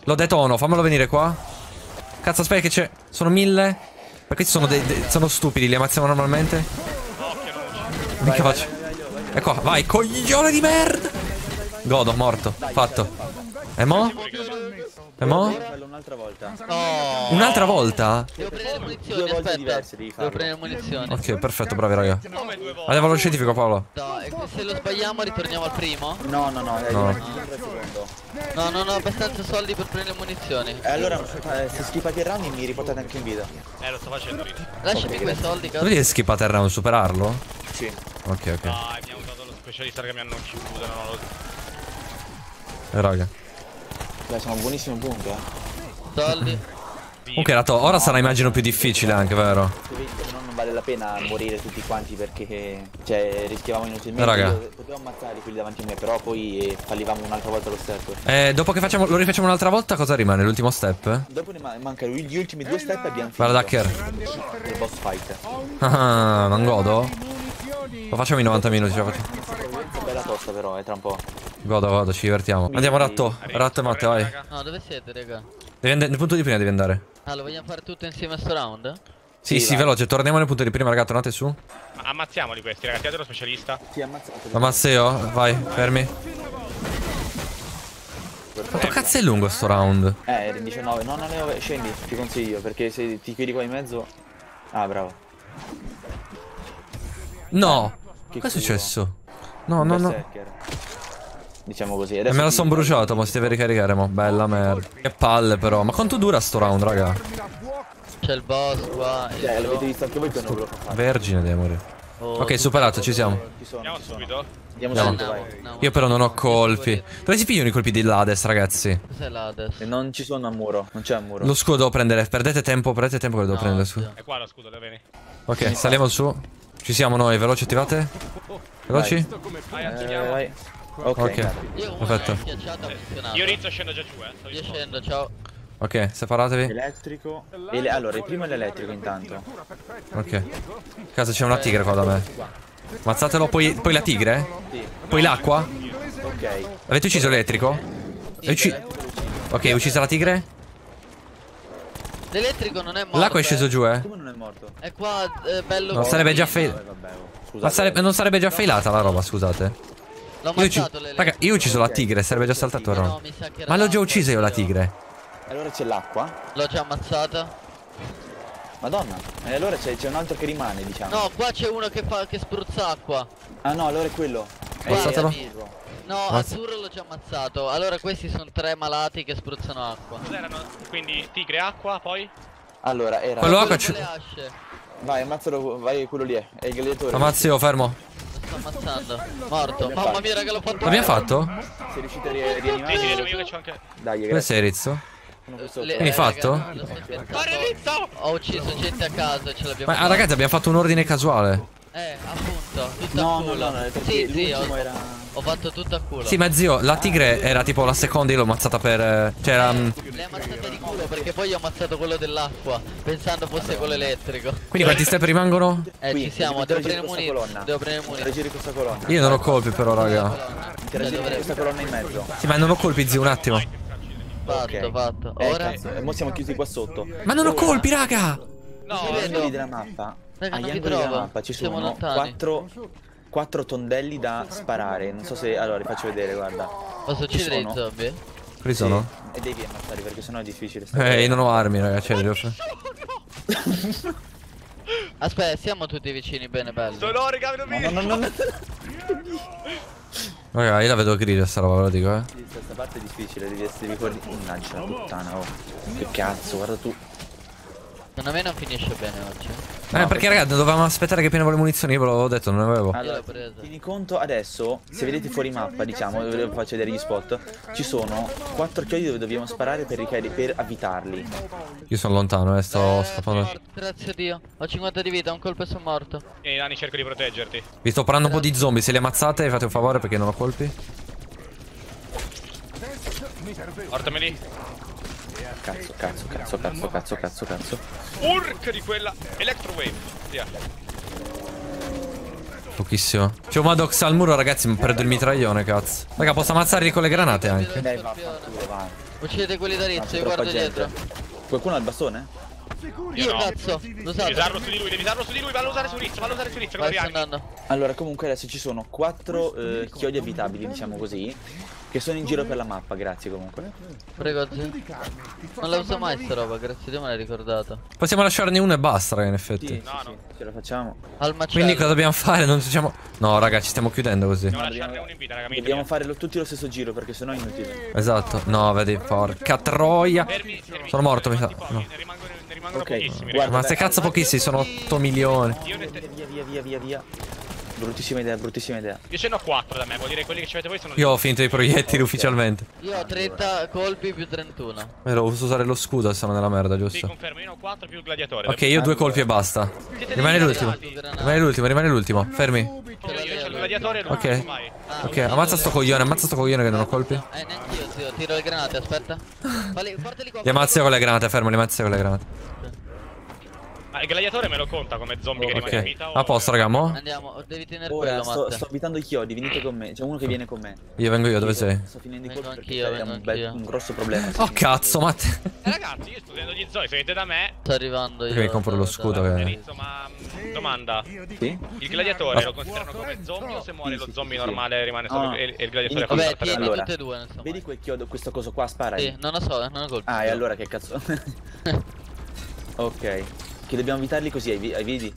Lo detono, fammelo venire qua. Cazzo, aspetta che c'è. Sono mille. Perché ci sono Sono stupidi, li ammazziamo normalmente? Occhio, non Mica faccio. E qua, vai, coglione di merda! Godo, morto. Fatto. E mo? E mo? Un'altra volta. No! Un'altra volta? Devo prendere munizioni, Due volte diverse devi Devo farlo. prendere munizioni. Ok, perfetto, bravi raga. Andiamo allo scientifico, Paolo. No, e se lo sbagliamo ritorniamo al primo? No, no, no, dai, No. fare. No, non ho abbastanza soldi per prendere munizioni. E allora, eh, se skippate il round mi riportate anche in vita. Eh, lo sto facendo, Rizzo. Lasciami quei soldi, cazzo. Dove è skippate il round? Superarlo? Sì. Ok, ok. Dai, mi ha usato lo specialista che mi hanno chiuso. Non lo... Eh, raga. Dai, siamo a buonissimo punto, eh. Soldi. Comunque, la to- ora sarà immagino più difficile anche, vero? Non vale la pena morire tutti quanti perché cioè rischiavamo inutilmente. Eh, raga. Io potevo ammazzare quelli davanti a me, però poi eh, fallivamo un'altra volta lo step. Eh, dopo che facciamo, lo rifacciamo un'altra volta, cosa rimane? L'ultimo step? Dopo ne ma- mancano gli ultimi due step e abbiamo finito. Guarda, Dacker. Il boss fight. Ah, non godo? Lo facciamo in 90 minuti, ce la facciamo. Bella tosta però, è tra un po'. Godo, godo, ci divertiamo. Andiamo, Ratto. Ratto e Matte, vai. No, dove siete, raga? Devi andare, nel punto di prima devi andare. Ah, lo vogliamo fare tutto insieme a sto round? Sì, Sì, sì, veloce. Torniamo nel punto di prima, raga. Tornate su. Ma Ammazziamoli questi, ragazzi. Avete lo specialista? Ti ammazzato. Ammazza io. Vai, fermi. Quanto cazzo è lungo sto round? Eh, eri in 19. No, no, no, scendi, ti consiglio, perché se ti chiudi qua in mezzo. Ah, bravo. No! Che Cosa è successo? No, no, no. Diciamo così. E Adesso me la ti- son bruciato, ma si deve ricaricare, mo. Bella merda. Che palle, però. Ma quanto dura sto round, raga? C'è il boss qua. Cioè, l'avete visto anche voi che non ve lo fa fare. Vergine deve morire. Oh, Ok, superato, ci siamo. Ci sono, Andiamo ci sono. subito. Andiamo Andiamo. subito, vai. Io però non ho colpi. Dove si pigliano i colpi di Lades, ragazzi? Cos'è l'Hades? E non ci sono a muro, non c'è a muro. Lo scudo devo prendere. Perdete tempo, perdete tempo che devo No, prendere lo scudo. È qua lo scudo, dove vieni? Ok, saliamo su. Ci siamo noi, veloci attivate? Veloci? Vai, Eh, attiviamo. vai. Ok. Ok. guarda. Io comunque Perfetto. Io Rizzo scendo già giù, eh. Io scendo, ciao. Ok, separatevi. Elettrico. E le- allora, il primo è l'elettrico intanto. Ok. Casa c'è una tigre qua da me. Ammazzatelo, poi, poi la tigre? Sì. Poi l'acqua? Ok. Avete ucciso l'elettrico? Hai ucci- Ok, hai ucciso la tigre? L'elettrico non è morto. L'acqua è sceso eh. giù, eh? Come non è morto? È qua, eh, bello. No, sarebbe già fail- vabbè, oh, scusate. Ma sarebbe- non sarebbe già failata la roba, scusate. L'ho Io ucci- ammazzato l'elettrico. Raga, io ho ucciso la tigre, sarebbe già saltato il No, round. mi sa che era Ma l'ho già uccisa io la tigre. Allora c'è l'acqua. L'ho già ammazzata. Madonna. E allora c'è, c'è un altro che rimane, diciamo. No, qua c'è uno che fa che spruzza acqua. Ah no, allora è quello. Azzurro. No, azzurro l'ho già ammazzato. Allora questi sono tre malati che spruzzano acqua. Cos'erano? Quindi tigre, acqua, poi? Allora era. Quello Quello acqua asce. Vai, ammazzalo, vai quello lì. È, è il gladiatore. Ammazzi io, fermo. Lo sto ammazzando. Morto. Mamma fatto. mia, raga, l'ho fatto. L'abbiamo fatto? Se riuscite a ri- Sì, rianimare. sì, io che c'ho anche... Dai, Dove grazie. sei, Rizzo? Le- eh, fatto? Corre, Rizzo! Ho ucciso gente a caso e ce l'abbiamo Ma ah, fatta. ragazzi, abbiamo fatto un ordine casuale. Eh, appunto, tutto No, a no, culo. no, no, perché sì, sì, ho, l'ultimo era. Ho fatto tutto a culo. Sì, ma zio, la tigre era tipo la seconda, io l'ho ammazzata per. eh, Cioè, era. mm, Le ha ammazzate di culo perché poi ho ammazzato quello dell'acqua Pensando fosse quello elettrico Quindi quanti step rimangono? Eh Qui, ci siamo, devo prendere colonna. Devo prendere muniz Interagire questa colonna. Io non ho colpi, però, raga. Interagire con questa colonna in mezzo. Sì, ma non ho colpi, zio, un attimo. Fatto, Ok. fatto Eh, Ora cazzo, e mo siamo chiusi qua sotto. Ma non ho colpi, raga! No, Agli vedo. angoli della mappa. Raga, non agli angoli della mappa ci Siamo sono lontani. Quattro, tondelli da sparare. Non so se. Allora, vi faccio vedere, guarda. Posso uccidere i sono? zombie? Quali sono? Sì, E devi ammazzare perché sennò è difficile. Eh, io non ho armi, raga, cioè. *laughs* Aspetta, siamo tutti vicini, bene, bello Sono raga, vedo No, no, no, no. Raga, io la vedo griglia sta roba, ve lo dico, eh. Questa parte è difficile, devi essere ricordi. Mannaggia la puttana, oh. Che cazzo, guarda tu. Secondo me non finisce bene oggi Eh, perché, raga, dovevamo aspettare che pienavo le munizioni, io ve l'avevo detto, non ne avevo. Allora, tieni conto adesso, se vedete fuori mappa, diciamo, ve lo faccio vedere gli spot, ci sono quattro chiodi dove dobbiamo sparare per, per avvitarli. Io sono lontano, eh, sto Eh, scappando. Grazie a Dio Ho 50 di vita, un colpo e sono morto E Nani cerco di proteggerti. Vi sto parando un po' di zombie, se li ammazzate fate un favore perché non ho colpi. Portameli. Cazzo, cazzo, cazzo, cazzo, cazzo, cazzo, cazzo. Urk di quella. Electrowave. Via. Pochissimo. C'è un Maddox al muro, ragazzi, mi perdo il mitraglione, cazzo. Raga, posso ammazzarli con le granate anche. Dai, vaffanculo, vai. Uccidete quelli da Rizzo, io guardo gente. dietro Qualcuno ha il bastone? Io no. cazzo, lo Devi usarlo su di lui, devi usarlo su di lui, vallo a usare su Rizzo, vallo a usare su Rizzo, Allora, comunque adesso ci sono quattro eh, chiodi abitabili, diciamo così, che sono in giro per la mappa, grazie comunque. Prego zio Non la uso mai sta roba, grazie a Dio me l'hai ricordata Possiamo lasciarne uno e basta, raga, in effetti. Sì, No, sì, no. ce la facciamo. Quindi cosa dobbiamo fare? Non facciamo... No, raga, ci stiamo chiudendo così. Devo dobbiamo- lasciarne uno in vita, raga, mi Dobbiamo fare lo- tutti lo stesso giro perché sennò è inutile. Esatto. No, vedi, porca troia. Fermi, fermi. Sono morto, mi sa. No. Ne rimangono, ne rimangono Ok, pochissimi, guarda. Ma ste cazzo pochissimi, sono 8 milioni. Via, via, via, via, via. Bruttissima idea, bruttissima idea. io ce ne ho 4 da me, vuol dire quelli che ci avete voi sono Io ho finito i proiettili ufficialmente. Io ho 30 colpi più 31 Vero, ho voluto usare lo scudo, sono nella merda, Sì, giusto? confermo, io ho 4 più il gladiatore. Ok, io ho due colpi e basta. Rimane l'ultimo. Rimane l'ultimo, rimane l'ultimo. Fermi. Io, io e Ok. Ah, Ok, ammazza sto coglione, ammazza sto coglione che non ho colpi. Eh, neanch'io zio, tiro le granate, aspetta Li ammazza con le granate, fermo, li ammazza con le granate. Ma il gladiatore me lo conta come zombie che rimane in vita o... a posto, raga, mo? Andiamo, devi tenere Ora quello sto, sto abitando i chiodi, venite con me. C'è uno che viene con me. Io vengo io, dove sei? Sto finendo i colpi anch'io, perché è vengo un, bel- un grosso problema. Oh cazzo, Matte. Eh, ragazzi, io sto tenendo gli zoi, se venite da me... Sto arrivando io Perché mi compro lo scudo che- ma... mm, Domanda. Sì? Il gladiatore lo considerano come zombie o se muore lo zombie normale rimane solo... Ah. E, e il gladiatore Vieni Vabbè, tieni Allora, tutte e due, insomma Vedi quel chiodo, questo coso qua, spara. Sì, non lo so, non ho colpi Ah, e allora che cazzo? *laughs* ok. Che dobbiamo evitarli così, hai, vi- hai vedi?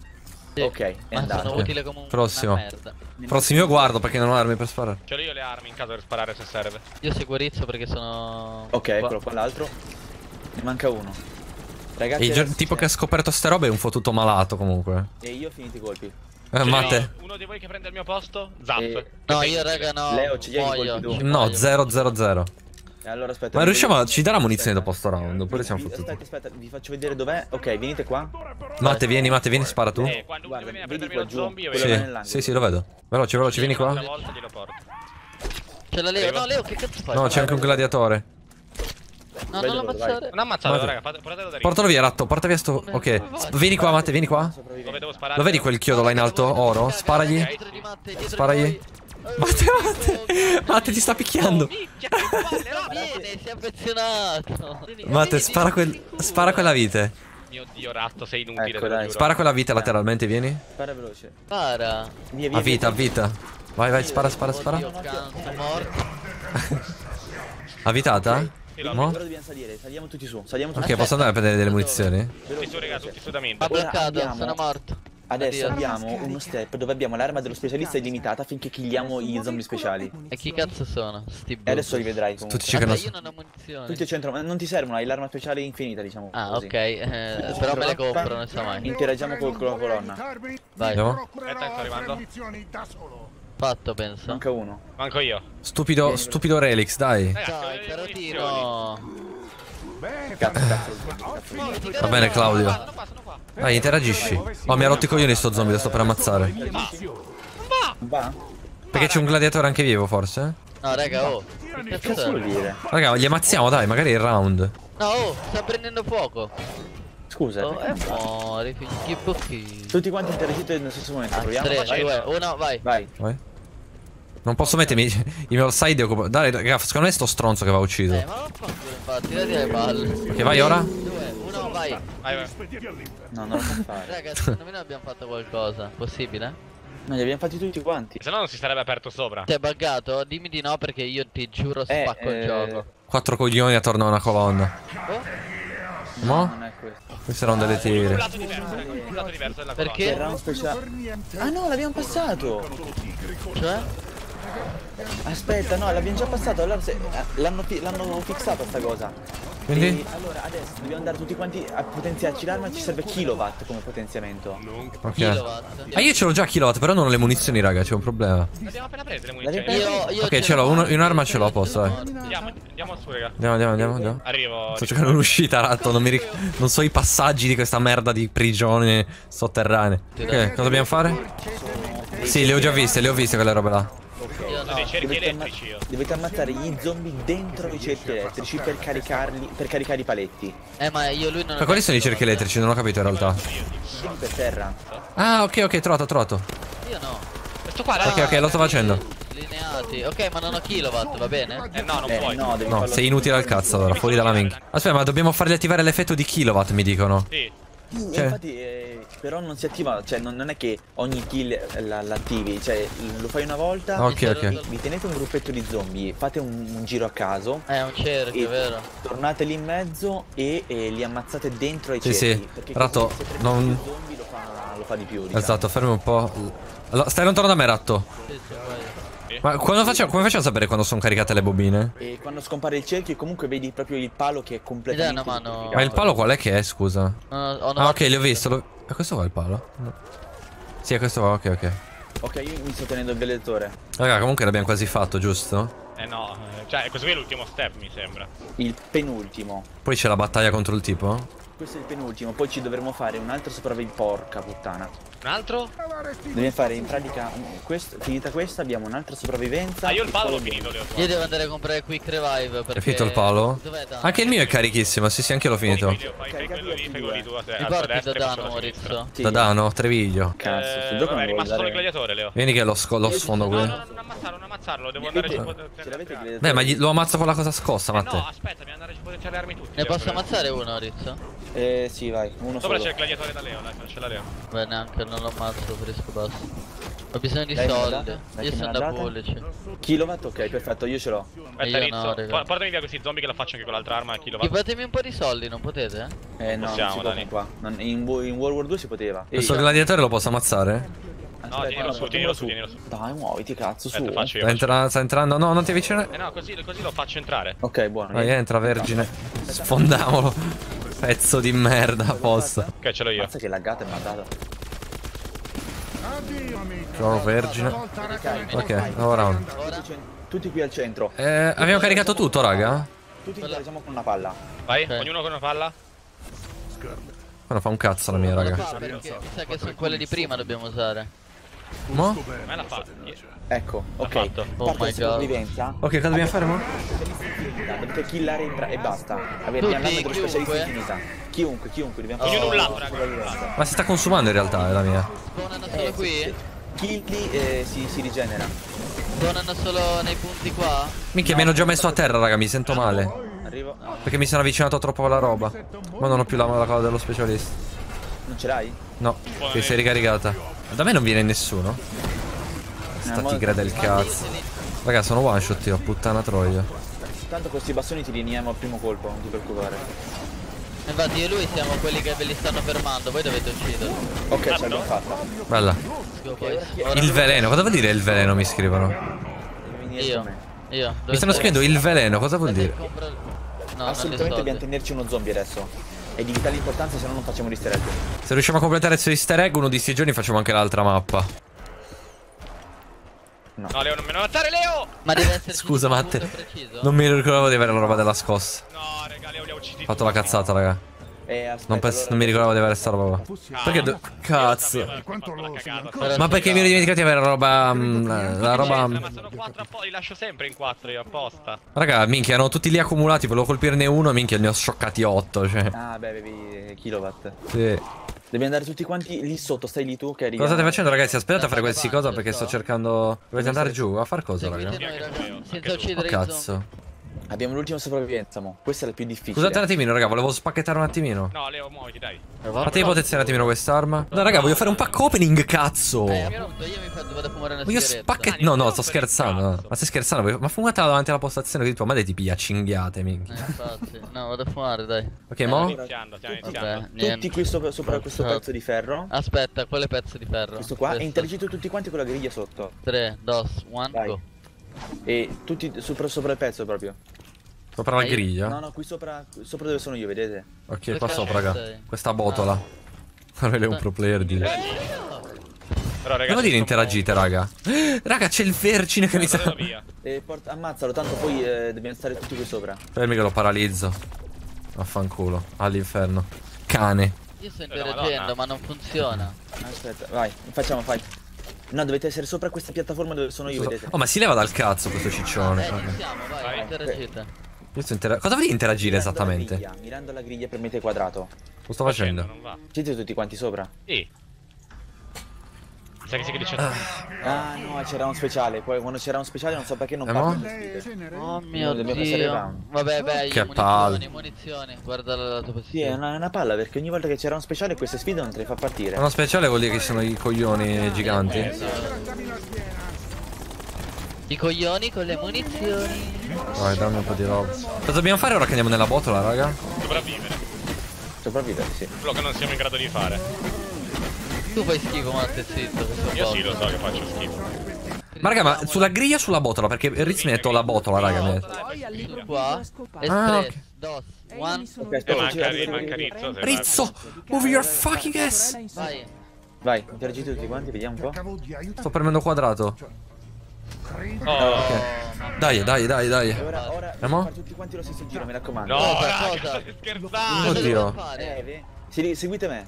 Sì. Ok, è Ma andato. sono utile come un Prossimo. merda Prossimo io guardo perché non ho armi per sparare. Ce l'ho io le armi in caso per sparare se serve. Io seguo Rizzo perché sono Ok, qua. eccolo qua l'altro. Ne manca uno. Ragazzi, Il adesso tipo che ha scoperto ste robe è un fottuto malato comunque. E io ho finito i colpi. Eh, n'ho Uno di voi che prende il mio posto? Zap. E- No, io raga no Leo, ci gli hai i colpi tu? No, muoio. 0 0 0. E allora aspetta. Ma riusciamo a... ci darà munizioni Aspetta. dopo sto round, oppure siamo fottuti. Aspetta, aspetta, vi faccio vedere dov'è. Ok, venite qua. Matte, vieni, Matte, vieni, spara tu. Eh, quando Guarda, viene a prendermi lo zombie io Sì, sì, sì, lo vedo. Veloce, veloce, vieni qua. C'è la Leo, no Leo che cazzo fai? No, c'è anche un gladiatore. No, non dove, ammazzare. Non ammazzalo, Guarda. raga, portatelo da lì. Portalo via, ratto, porta via sto... Ok, vieni qua, Matte, vieni qua. Lo vedi quel chiodo là in alto, oro? Sparagli. Sparagli. Matte, Matte, Matte ti sta picchiando. Minchia, che palle, no? Vieni, si è affezionato. Matte, spara, quel, spara quella vite. Mio dio, ratto, sei inutile, Ecco, dai. Spara quella vite lateralmente, vieni. Spara veloce. Spara. Via, via. A vita, a vita. Vai, vai, spara, spara, Oddio, spara. canso, morto. Avvitata? Sì, l'ho Mo? Ora dobbiamo salire, saliamo tutti su. Saliamo tutti Ok, posso andare a prendere delle munizioni? Tutti su, raga, tutti su da me. Ha bloccato, sono morto. Adesso Addio. abbiamo uno step dove abbiamo l'arma dello specialista illimitata finché killiamo i zombie speciali. E chi cazzo sono? Sti E adesso li vedrai Tutti comunque. Vabbè, non... io non ho munizioni. Tutti a centro, ma non ti servono, hai l'arma speciale infinita, diciamo. Ah, così. ok, eh, però me le compro, non so mai. Interagiamo col- con la colonna. Vai, Andiamo? Aspetta, sto arrivando. fatto penso. Manca uno. Manco io. Stupido, stupido Relix, dai. Delle carotino. Cazzo, cazzo. Va bene, Claudio. Dai, interagisci. Oh, mi ha rotto i coglioni sto zombie, lo sto per ammazzare. Va? Perché c'è un gladiatore anche vivo, forse? No, raga, oh. Che cazzo vuol è? dire? Raga, li ammazziamo, dai, magari il round. No, oh, sta prendendo fuoco. Scusa, Oh, perché- e muori, figli bocchi. tutti quanti interagite nello stesso momento. Ah, Proviamo. 3, Vai. 2, 1, vai. Vai. Vai. Non posso mettermi. *laughs* Il mio side è occupato. Dai, raga, secondo me è sto stronzo che va ucciso. Eh, ma vaffanculo, infatti, tirati le palle. Che vai ora? 2, 1, vai. Vai, vai. No, non lo può fare. Raga, secondo me noi abbiamo fatto qualcosa. Possibile? No, li abbiamo fatti tutti quanti. Se no non si sarebbe aperto sopra. Ti è buggato? Dimmi di no perché io ti giuro Eh, spacco il eh, gioco. Quattro coglioni attorno a una colonna. Oh, Mo? Non è questo. Queste erano delle Un tigre. lato diverso, un lato diverso della Perché? Speciale. Ah no, l'abbiamo passato. cioè? Aspetta, no, l'abbiamo già passato. Allora se- eh, l'hanno, fi- l'hanno fissata sta cosa. Quindi? E allora adesso dobbiamo andare tutti quanti a potenziarci l'arma. Ci serve kilowatt come potenziamento. Ok. Kilowatt. Ah, io ce l'ho già kilowatt, però non ho le munizioni, raga, c'è un problema. colonna. Abbiamo appena preso le L'abbiamo munizioni. Io, io Ok, ce l'ho, un'arma ce l'ho a posto, dai. Andiamo, andiamo su, raga. Andiamo, andiamo, andiamo, andiamo. Arrivo. Sto cercando un'uscita, ratto, non mi ric- Non so i passaggi di questa merda di prigione sotterranee. Ok, cosa dobbiamo fare? Sì, le ho già viste, le ho viste quelle robe là. No. dei cerchi Dovete, amma- elettrici io. dovete ammazzare gli zombie dentro i cerchi elettrici per caricarli, per caricare i paletti. Eh, ma io lui non Ma quali sono i cerchi elettrici? Non ho capito in realtà. Quindi per terra. Ah, ok, ok, trovato, trovato. Io no. Questo qua, raga. Ok, ok, lo sto facendo. Lineati. Ok, ma non ho kilowatt, va bene? Eh no, non Eh puoi. no, devi No, sei inutile al cazzo allora, fuori dalla minchia. Aspetta, ma dobbiamo fargli attivare l'effetto di kilowatt, mi dicono. Sì. Sì, Cioè- infatti, eh, però non si attiva, cioè non, non è che ogni kill eh, la- l'attivi, cioè lo fai una volta, Ok, ok. vi tenete un gruppetto di zombie, fate un, un giro a caso, È un cerchio, E- vero? tornate lì in mezzo e, e li ammazzate dentro ai Sì, cerchi. sì. perché Ratto, non- più zombie lo fa, lo fa di più. Diciamo. Esatto, fermi un po'. Allora, stai lontano da me, ratto. Sì, sì, vai. Ma quando facciamo, come facciamo a sapere quando sono caricate le bobine? E quando scompare il cerchio comunque vedi proprio il palo che è completamente mano? Ma il palo qual è che è, scusa? No, no, Ah, ok, li ho visto. Lo... È questo qua il palo? No. Sì, è questo qua, ok, ok. Ok, io mi sto tenendo il gladiatore. Raga, comunque l'abbiamo quasi fatto, giusto? Eh no. eh, Cioè, questo qui è l'ultimo step, mi sembra. Il penultimo. Poi c'è la battaglia contro il tipo? Questo è il penultimo, poi ci dovremo fare un altro sopravvivenza. Porca puttana. Un altro? Dobbiamo fare in pratica. questo- finita questa, abbiamo un'altra sopravvivenza. Ah, io il e palo l'ho finito, le ho Io devo andare a comprare quick revive perché... È finito il palo? Anche il mio è carichissimo, sì, sì, anche l'ho finito. Fai fai quello lì, fai quello lì tu a destra e? Sì. Treviglio. Cazzo, Eh, gioco vabbè, è rimasto solo il gladiatore, Leo. Vieni che lo, lo sfondo No, qui. no, no, non ammazzarlo, non ammazzarlo, devo andare a? Beh, ma gli- lo ammazzo con la cosa scossa, Eh no, Matte. aspetta, dobbiamo andare a potenziare le armi tutti. Ne Leo, posso ammazzare uno, Maurizio? Eh, sì, vai, uno Sopra c'è il gladiatore da Leo, dai, non ce la Leo. Beh, neanche, non lo ammazzo, preferisco basso. Ho bisogno di Dai, soldi. Dai, Io sono da date? bullici. Kilowatt, ok, perfetto, io ce l'ho. Aspetta, io Rizzo, no, portami via questi zombie che la faccio anche con l'altra arma, kilowatt. Fatemi un po' di soldi, non potete? Eh, no, Possiamo, non si qua. Non- in, in World War 2 si poteva. Questo gladiatore lo posso ammazzare? aspetta, No, tienilo su, tienilo su, tienilo su. Dai, muoviti, cazzo, su. Aspetta, faccio io. Entra- sta entrando. No, non ti avvicinare. Eh no, così, così lo faccio entrare. Ok, buono. Vai, entra, vergine. Sfondamolo. Pezzo di merda, posta. Ok, ce l'ho io. Mazza che laggata è mandata. Ciao, vergine. Ok, nuovo round. Tutti, qui al centro. Eh, abbiamo caricato tutto, raga? Tutti interagiamo con una palla. Vai, Ok. ognuno con una palla. Non fa un cazzo la mia, raga. fa mi sa che sono quelle di prima dobbiamo usare. Mo? Me l'ha fatta. Ecco, ok. fatto. Oh Parte my sopravvivenza. Ok, cosa dobbiamo fare, mo? merda. Dovete killare in e basta. Tutti, andando dello specialista chiunque? infinita. Chiunque, chiunque, dobbiamo Ognuno fare un lato, raga. Ma si sta consumando in realtà, è la mia. Spawnano Eh, solo sì, qui? Killi e si, si rigenera. Spawnano solo nei punti qua? Minchia, mi hanno già messo a terra, raga, mi sento male. Arrivo. Perché mi sono avvicinato troppo alla roba. Ma non ho più la, la cosa dello specialista. Non ce l'hai? No, che si è ricaricata. Da me non viene nessuno. Sta mo- tigre del cazzo. Raga, sono one shot io, puttana troia. Tanto questi bastoni ti riniamo al primo colpo, non ti preoccupare. Infatti io e lui siamo quelli che ve li stanno fermando, voi dovete ucciderli. Ok, ce l'abbiamo fatta. Bella. Il veleno, cosa vuol dire il veleno? Mi scrivono. Io. Io. Mi stanno scrivendo il veleno, cosa vuol dire? No, Assolutamente dobbiamo tenerci uno zombie adesso. È di vitale importanza, se no non facciamo l'easter egg. Se riusciamo a completare il suo easter egg, uno di sti giorni facciamo anche l'altra mappa. No, Leo, non me ne matare, Leo! Ma deve essere *laughs* Scusa, Matte. Non mi ricordavo di avere la roba della scossa. No, raga, Leo li ha uccisi Ho fatto la cazzata, raga. Eh, aspetta, Non, allora- non mi ricordavo di avere sta roba. Ah, Perché do- Cazzo. cagata. Ma perché mi ero dimenticato di avere la roba. mm, La, la roba. Ma sono quattro apposta, li lascio sempre in quattro io apposta. Raga, minchia, erano tutti lì accumulati. Volevo colpirne uno, minchia, ne ho scioccati otto. Cioè. Ah, beh, avevi kilowatt. Sì. Devi andare tutti quanti lì sotto, stai lì tu che arrivi. Cosa state facendo, ragazzi? Aspettate a fare questi cosa perché sto cercando. Dovete andare giù a far cosa, raga? Seguite noi, raga. Anche Senza. Oh, uccidere zombie. cazzo. Abbiamo l'ultima sopravvivenza, mo. Questa è la più difficile. Scusate un attimino, raga, volevo spacchettare un attimino. No, Leo, muoviti, dai. Fate potenziare un attimino quest'arma. No, raga, voglio fare un pack opening, cazzo. Eh, io mi faccio, vado a fumare una Voglio spacchettare. No, no, sto scherzando. Ma stai scherzando? Ma fumatela davanti alla postazione che tua madre ti piglia cinghiate, minchia. Eh, infatti. No, vado a fumare, dai. Ok, mo? Stiamo iniziando, stiamo iniziando. Vabbè, Tutti qui sopra, sopra questo pezzo di ferro. Aspetta, quale pezzo di ferro? Questo qua. E interagite tutti quanti con la griglia sotto. 3, 2, 1, Vai. go. E tutti sopra, sopra il pezzo proprio. Sopra la Eh, griglia? No, no, qui sopra, sopra dove sono io, vedete? Ok, qua Perché sopra, non raga. Questa botola. Lei è un pro player di. Però ragazzi, Devo dire interagite, raga. *gasps* Raga, c'è il vergine che mi sta. Via. E porta- ammazzalo, tanto poi eh, dobbiamo stare tutti qui sopra. Fermi che lo paralizzo. Vaffanculo. All'inferno. Cane. Io sto Eh, interagendo, ma non funziona. *laughs* Aspetta, vai, facciamo, fai. No, dovete essere sopra questa piattaforma dove sono io, vedete? Oh, ma si leva dal cazzo questo ciccione. Eh, raga. siamo, vai, Vai. interagite. Intera- Cosa devi interagire Mirando esattamente? griglia, mirando alla griglia per mettere quadrato. Lo sto facendo. Siete tutti quanti sopra? Sì. Sai che si che dice Ah no, c'era un speciale. Poi quando c'era un speciale non so perché non Eh, le sfide. Oh mio passare dio. Vabbè, beh, Che munizioni, palle. munizioni. Guarda la tua Sì, è posizione. una, è una palla perché ogni volta che c'era un speciale queste sfide non te le fa partire. Uno speciale vuol dire che ci sono i coglioni giganti. I coglioni con le munizioni. Vai, dammi un po' di roba. Cosa dobbiamo fare ora che andiamo nella botola, raga? sopravvivere. Sopravvivere, sì. Quello che non siamo in grado di fare. Tu fai schifo, Matte, zitto. questo Io sì, lo so che faccio schifo. Ma raga, ma sulla griglia o sulla botola? Perché Riz mi ha detto la botola, raga. detto. Su qua. Ah, 3, 2, 1. Ok, E aspetta, manca, gira, manca gira. Rizzo. move your fucking ass. Vai. Vai, interagite tutti quanti, vediamo un po'. Sto premendo quadrato. Oh. Dai, dai, dai, dai. E ora, ora, fare tutti quanti lo stesso giro, mi raccomando. No, Cosa, raga, cosa? state scherzando. Oddio. Eh, seguite me.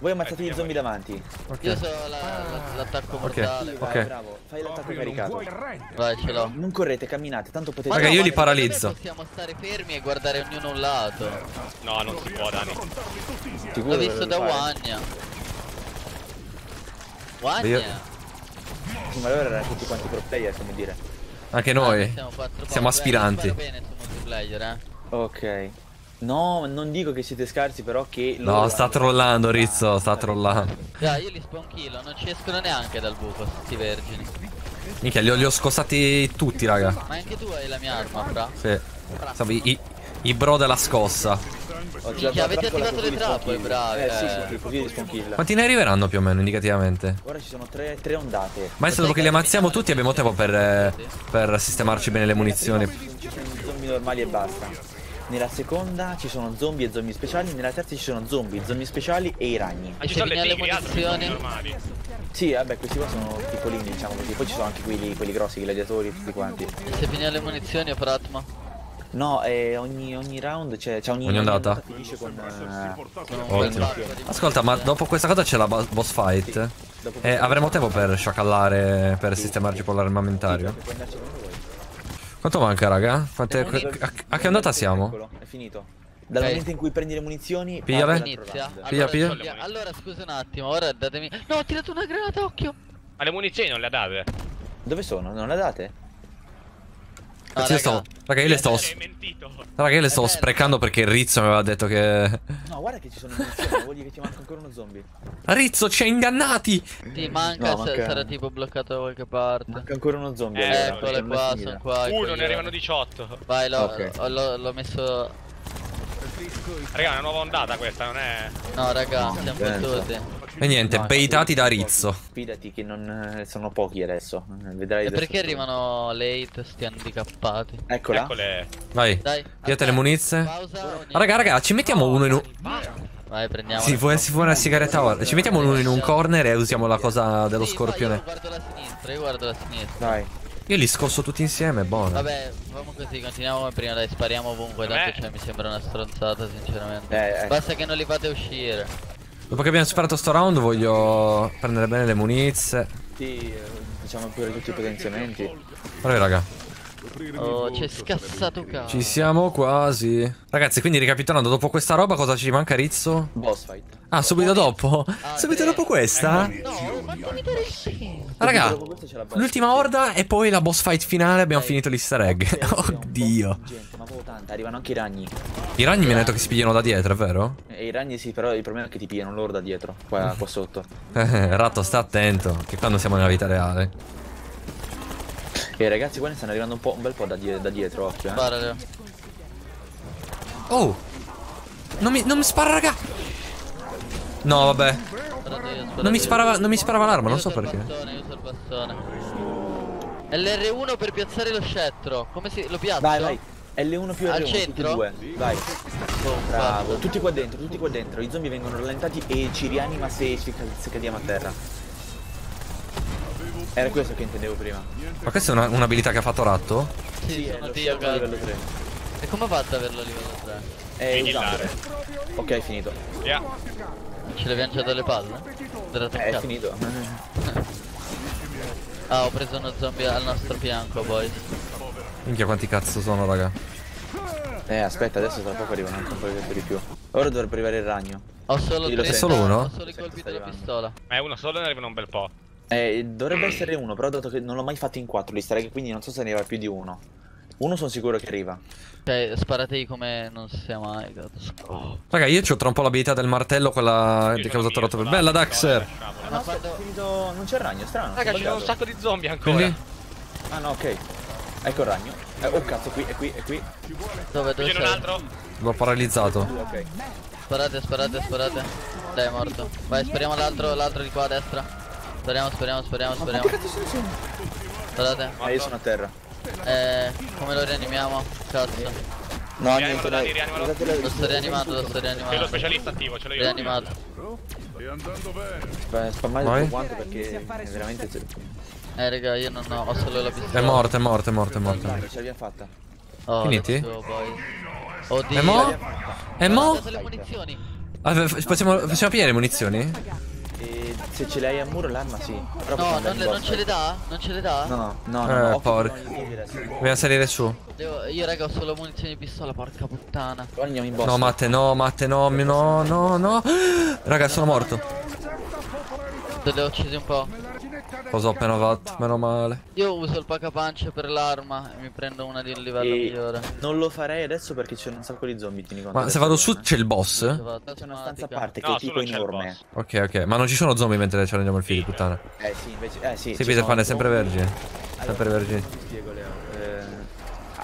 Voi ammazzate Eh, gli zombie davanti. Io Ok. so la- la- l'attacco mortale. Vai, Ok. bravo. Fai l'attacco caricato. Vai, ce l'ho. Non correte, camminate, tanto potete... Raga, no, io li paralizzo. Possiamo stare fermi e guardare ognuno un lato. No, non si può, Dani. L'ho visto da. Wagna. Wagna? Io- Sì, ma allora erano tutti quanti pro player, come dire. Anche Ah, noi. siamo, quattro Siamo pochi. aspiranti. Bene su multiplayer, eh. Ok. No, non dico che siete scarsi, però che... No, sta trollando, Rizzo, sta trollando. Dai, io li spawnchillo, non ci escono neanche dal buco, sti vergini. Minchia, li ho, li ho scossati tutti, raga. Ma anche tu hai la mia arma, fra. Sì. Stavo i, i, bro della scossa. Minchia, avete attivato le trappole, bravi, Eh, sì, eh. sì, sì, così li spawnkill. Quanti ne arriveranno più o meno, indicativamente? Ora ci sono tre, tre ondate. Ma adesso dopo che li ammazziamo tutti abbiamo tempo per, eh, per sistemarci bene le munizioni. Ci sono zombie normali e basta. Nella seconda ci sono zombie e zombie speciali, nella terza ci sono zombie, zombie speciali e i ragni. Ma ci sono le munizioni? normali. Sì, vabbè, questi qua sono piccolini, diciamo così. Poi ci sono anche quelli, quelli grossi, i gladiatori, tutti quanti. E se finiamo le munizioni o Pratma? No, eh, ogni, ogni round c'è, c'è ogni, Ogni ondata? finisce con... eh, Ottimo. Ascolta, ma dopo questa cosa c'è la bo- boss fight. dopo E avremo tempo per sciacallare, per sistemarci con l'armamentario. Vuoi. Quanto manca, raga? Quante- a, a che ondata siamo? È finito. Dal Ok. momento in cui prendi le munizioni, Pigliale. Inizia. Piglia, Allora, piglia. scegliamo- Allora, scusa un attimo, ora datemi. No, ho tirato una granata, occhio. Ma le munizioni non le ha date? Dove sono? Non le date? No, Cazzo, io raga. stavo- Raga, io le stavo. Hai. Raga, io le stavo bello. sprecando perché il Rizzo mi aveva detto che. No, guarda che ci sono munizioni, vuol dire che ti manca ancora uno zombie. Rizzo, ci ha ingannati! Sì, manca, No, manca- sarà tipo bloccato da qualche parte. Manca ancora uno zombie. Eh, Eccole qua, sono qua. Uno, coglioni. ne arrivano 18. Vai, l'ho, Ok. l'ho- l'ho- l'ho messo. Raga, è una nuova ondata questa, non è... No, raga, siamo fottuti. E niente, No, baitati da. Rizzo. Fidati che non eh, sono pochi adesso. eh, Vedrai E perché arrivano late sti handicappati? Eccola. Eccole. Vai. Dai, aspetta, le munizie. Pausa. ogni- Raga, raga, ci mettiamo uno in un. Vai, prendiamo. Si può, si può una sigaretta ora. Ci mettiamo uno in un corner e usiamo la cosa dello Sì, scorpione. Io guardo la sinistra, io guardo la sinistra. Dai. Io li scosso tutti insieme, è buono. Vabbè, facciamo così, continuiamo come prima, dai, spariamo ovunque, tanto Vabbè. cioè, mi sembra una stronzata, sinceramente. Eh, eh. Basta che non li fate uscire. Dopo che abbiamo superato sto round, voglio prendere bene le munizie. Sì, eh, diciamo pure tutti i potenziamenti. Vabbè, raga. Oh, c'è scassato cazzo. Ci siamo quasi. Ragazzi, quindi ricapitolando, dopo questa roba cosa ci manca, Rizzo? Boss fight. Ah, subito dopo? Ah, *laughs* subito dopo questa? No, ma il film. Raga, l'ultima orda e poi la boss fight finale abbiamo Ok. finito l'easter egg. *laughs* Oddio. di Gente, ma tanta, arrivano anche i ragni. I ragni mi hanno detto che si pigliano da dietro, è vero? E i ragni sì, però il problema è che ti pigliano loro da dietro, qua, qua sotto. *laughs* Eh, Ratto, sta attento, che quando siamo nella vita reale. E ragazzi, qua ne stanno arrivando un, po', un bel po' da, die- da dietro, occhio, eh. Spara, Leo. Oh! Non mi, non mi spara, raga! No, vabbè. Non mi sparava, non mi sparava l'arma, non so perché. bastone, io uso il bastone. LR1 per piazzare lo scettro. Come si. lo piazzo? Vai, vai. L1 più Al R1, tutti e centro? due. Vai. Bravo. Tutti qua dentro, tutti qua dentro. I zombie vengono rallentati e ci rianima se, se cadiamo a terra. Era questo che intendevo prima. Ma questa è una- un'abilità che ha fatto Ratto? Sì, è sono lo livello 3. E come ha fatto ad averlo a livello 3? È Vigilare. usabile. Ok, finito. Via. Ce l'abbiamo già dalle palle? Era È finito. *laughs* Ah, ho preso uno zombie al nostro fianco, boys. Minchia quanti cazzo sono, raga. Eh, aspetta, adesso tra poco arrivano anche un po' di più. Ora dovrebbe arrivare il ragno. Ho solo Io lo 30, sento. Solo uno? Ho solo i Sì, colpi della pistola. Ma è uno solo e ne arrivano un bel po'. Eh, dovrebbe *clears throat* essere uno, però dato che non l'ho mai fatto in quattro l'easter egg, quindi non so se ne arriva più di uno. Uno sono sicuro che arriva. Cioè, sparatevi come non si sia mai. Oh. Raga, io ho tra un po' l'abilità del martello, quella Io che ha sono usato mio, rotto per dai, Bella Daxer. Ah, Ma no, quando- finito... Non c'è il ragno, strano. Raga, ho ci sono un sacco di zombie ancora. Quindi? Ah no, ok. Ecco il ragno. Eh, oh cazzo, qui, è qui, è qui. Dove, dove c'è un altro. L'ho paralizzato. Ok. Sparate, sparate, sparate. Dai, è morto. Vai, spariamo l'altro, l'altro di qua a destra. Spariamo, spariamo, spariamo, spariamo. Sparate. Ah, io sono a terra. Eh, come lo rianimiamo? Cazzo. No, Rianimalo, niente, Dani, dai. rianimalo. Lo sto rianimando, lo sto C'è lo rianimando. specialista attivo, ce l'ho io. Rianimato. Sp- Spammate Vai. tutto quanto perché è veramente... Eh, raga, io non ho, ho solo la pistola. È morto, è morto, è morto, è morto. Dai, ce l'abbiamo fatta. Oh, Finiti? Oddio. E mo? E mo? Guardate le munizioni. Ah, f- possiamo, possiamo pigliare le munizioni? Se ce l'hai a muro l'arma sì. Però No, non, non ce le dà? Non ce le dà? No, no, no, Eh, no, porca. Dobbiamo salire su. Devo- io raga ho solo munizioni di pistola, porca puttana. Andiamo in boss. No, Matte, no, Matte, no, mi- no, no, no. Raga, sono morto. Te le ho uccisi un po'. Cosa ho appena fatto? Meno male. Io uso il pacapancia per l'arma e mi prendo una di un livello E migliore. non lo farei adesso perché c'è un sacco di zombie, tieni conto. Ma se vado su è. c'è il boss? C'è una stanza a parte che No, è su tipo enorme. Ok, ok. Ma non ci sono zombie mentre ci prendiamo il Sì, puttana. Eh sì, invece... Eh sì. Sì, Peter Pan è sempre vergine. Sempre Allora, vergine. ti spiego, Leo. Eh,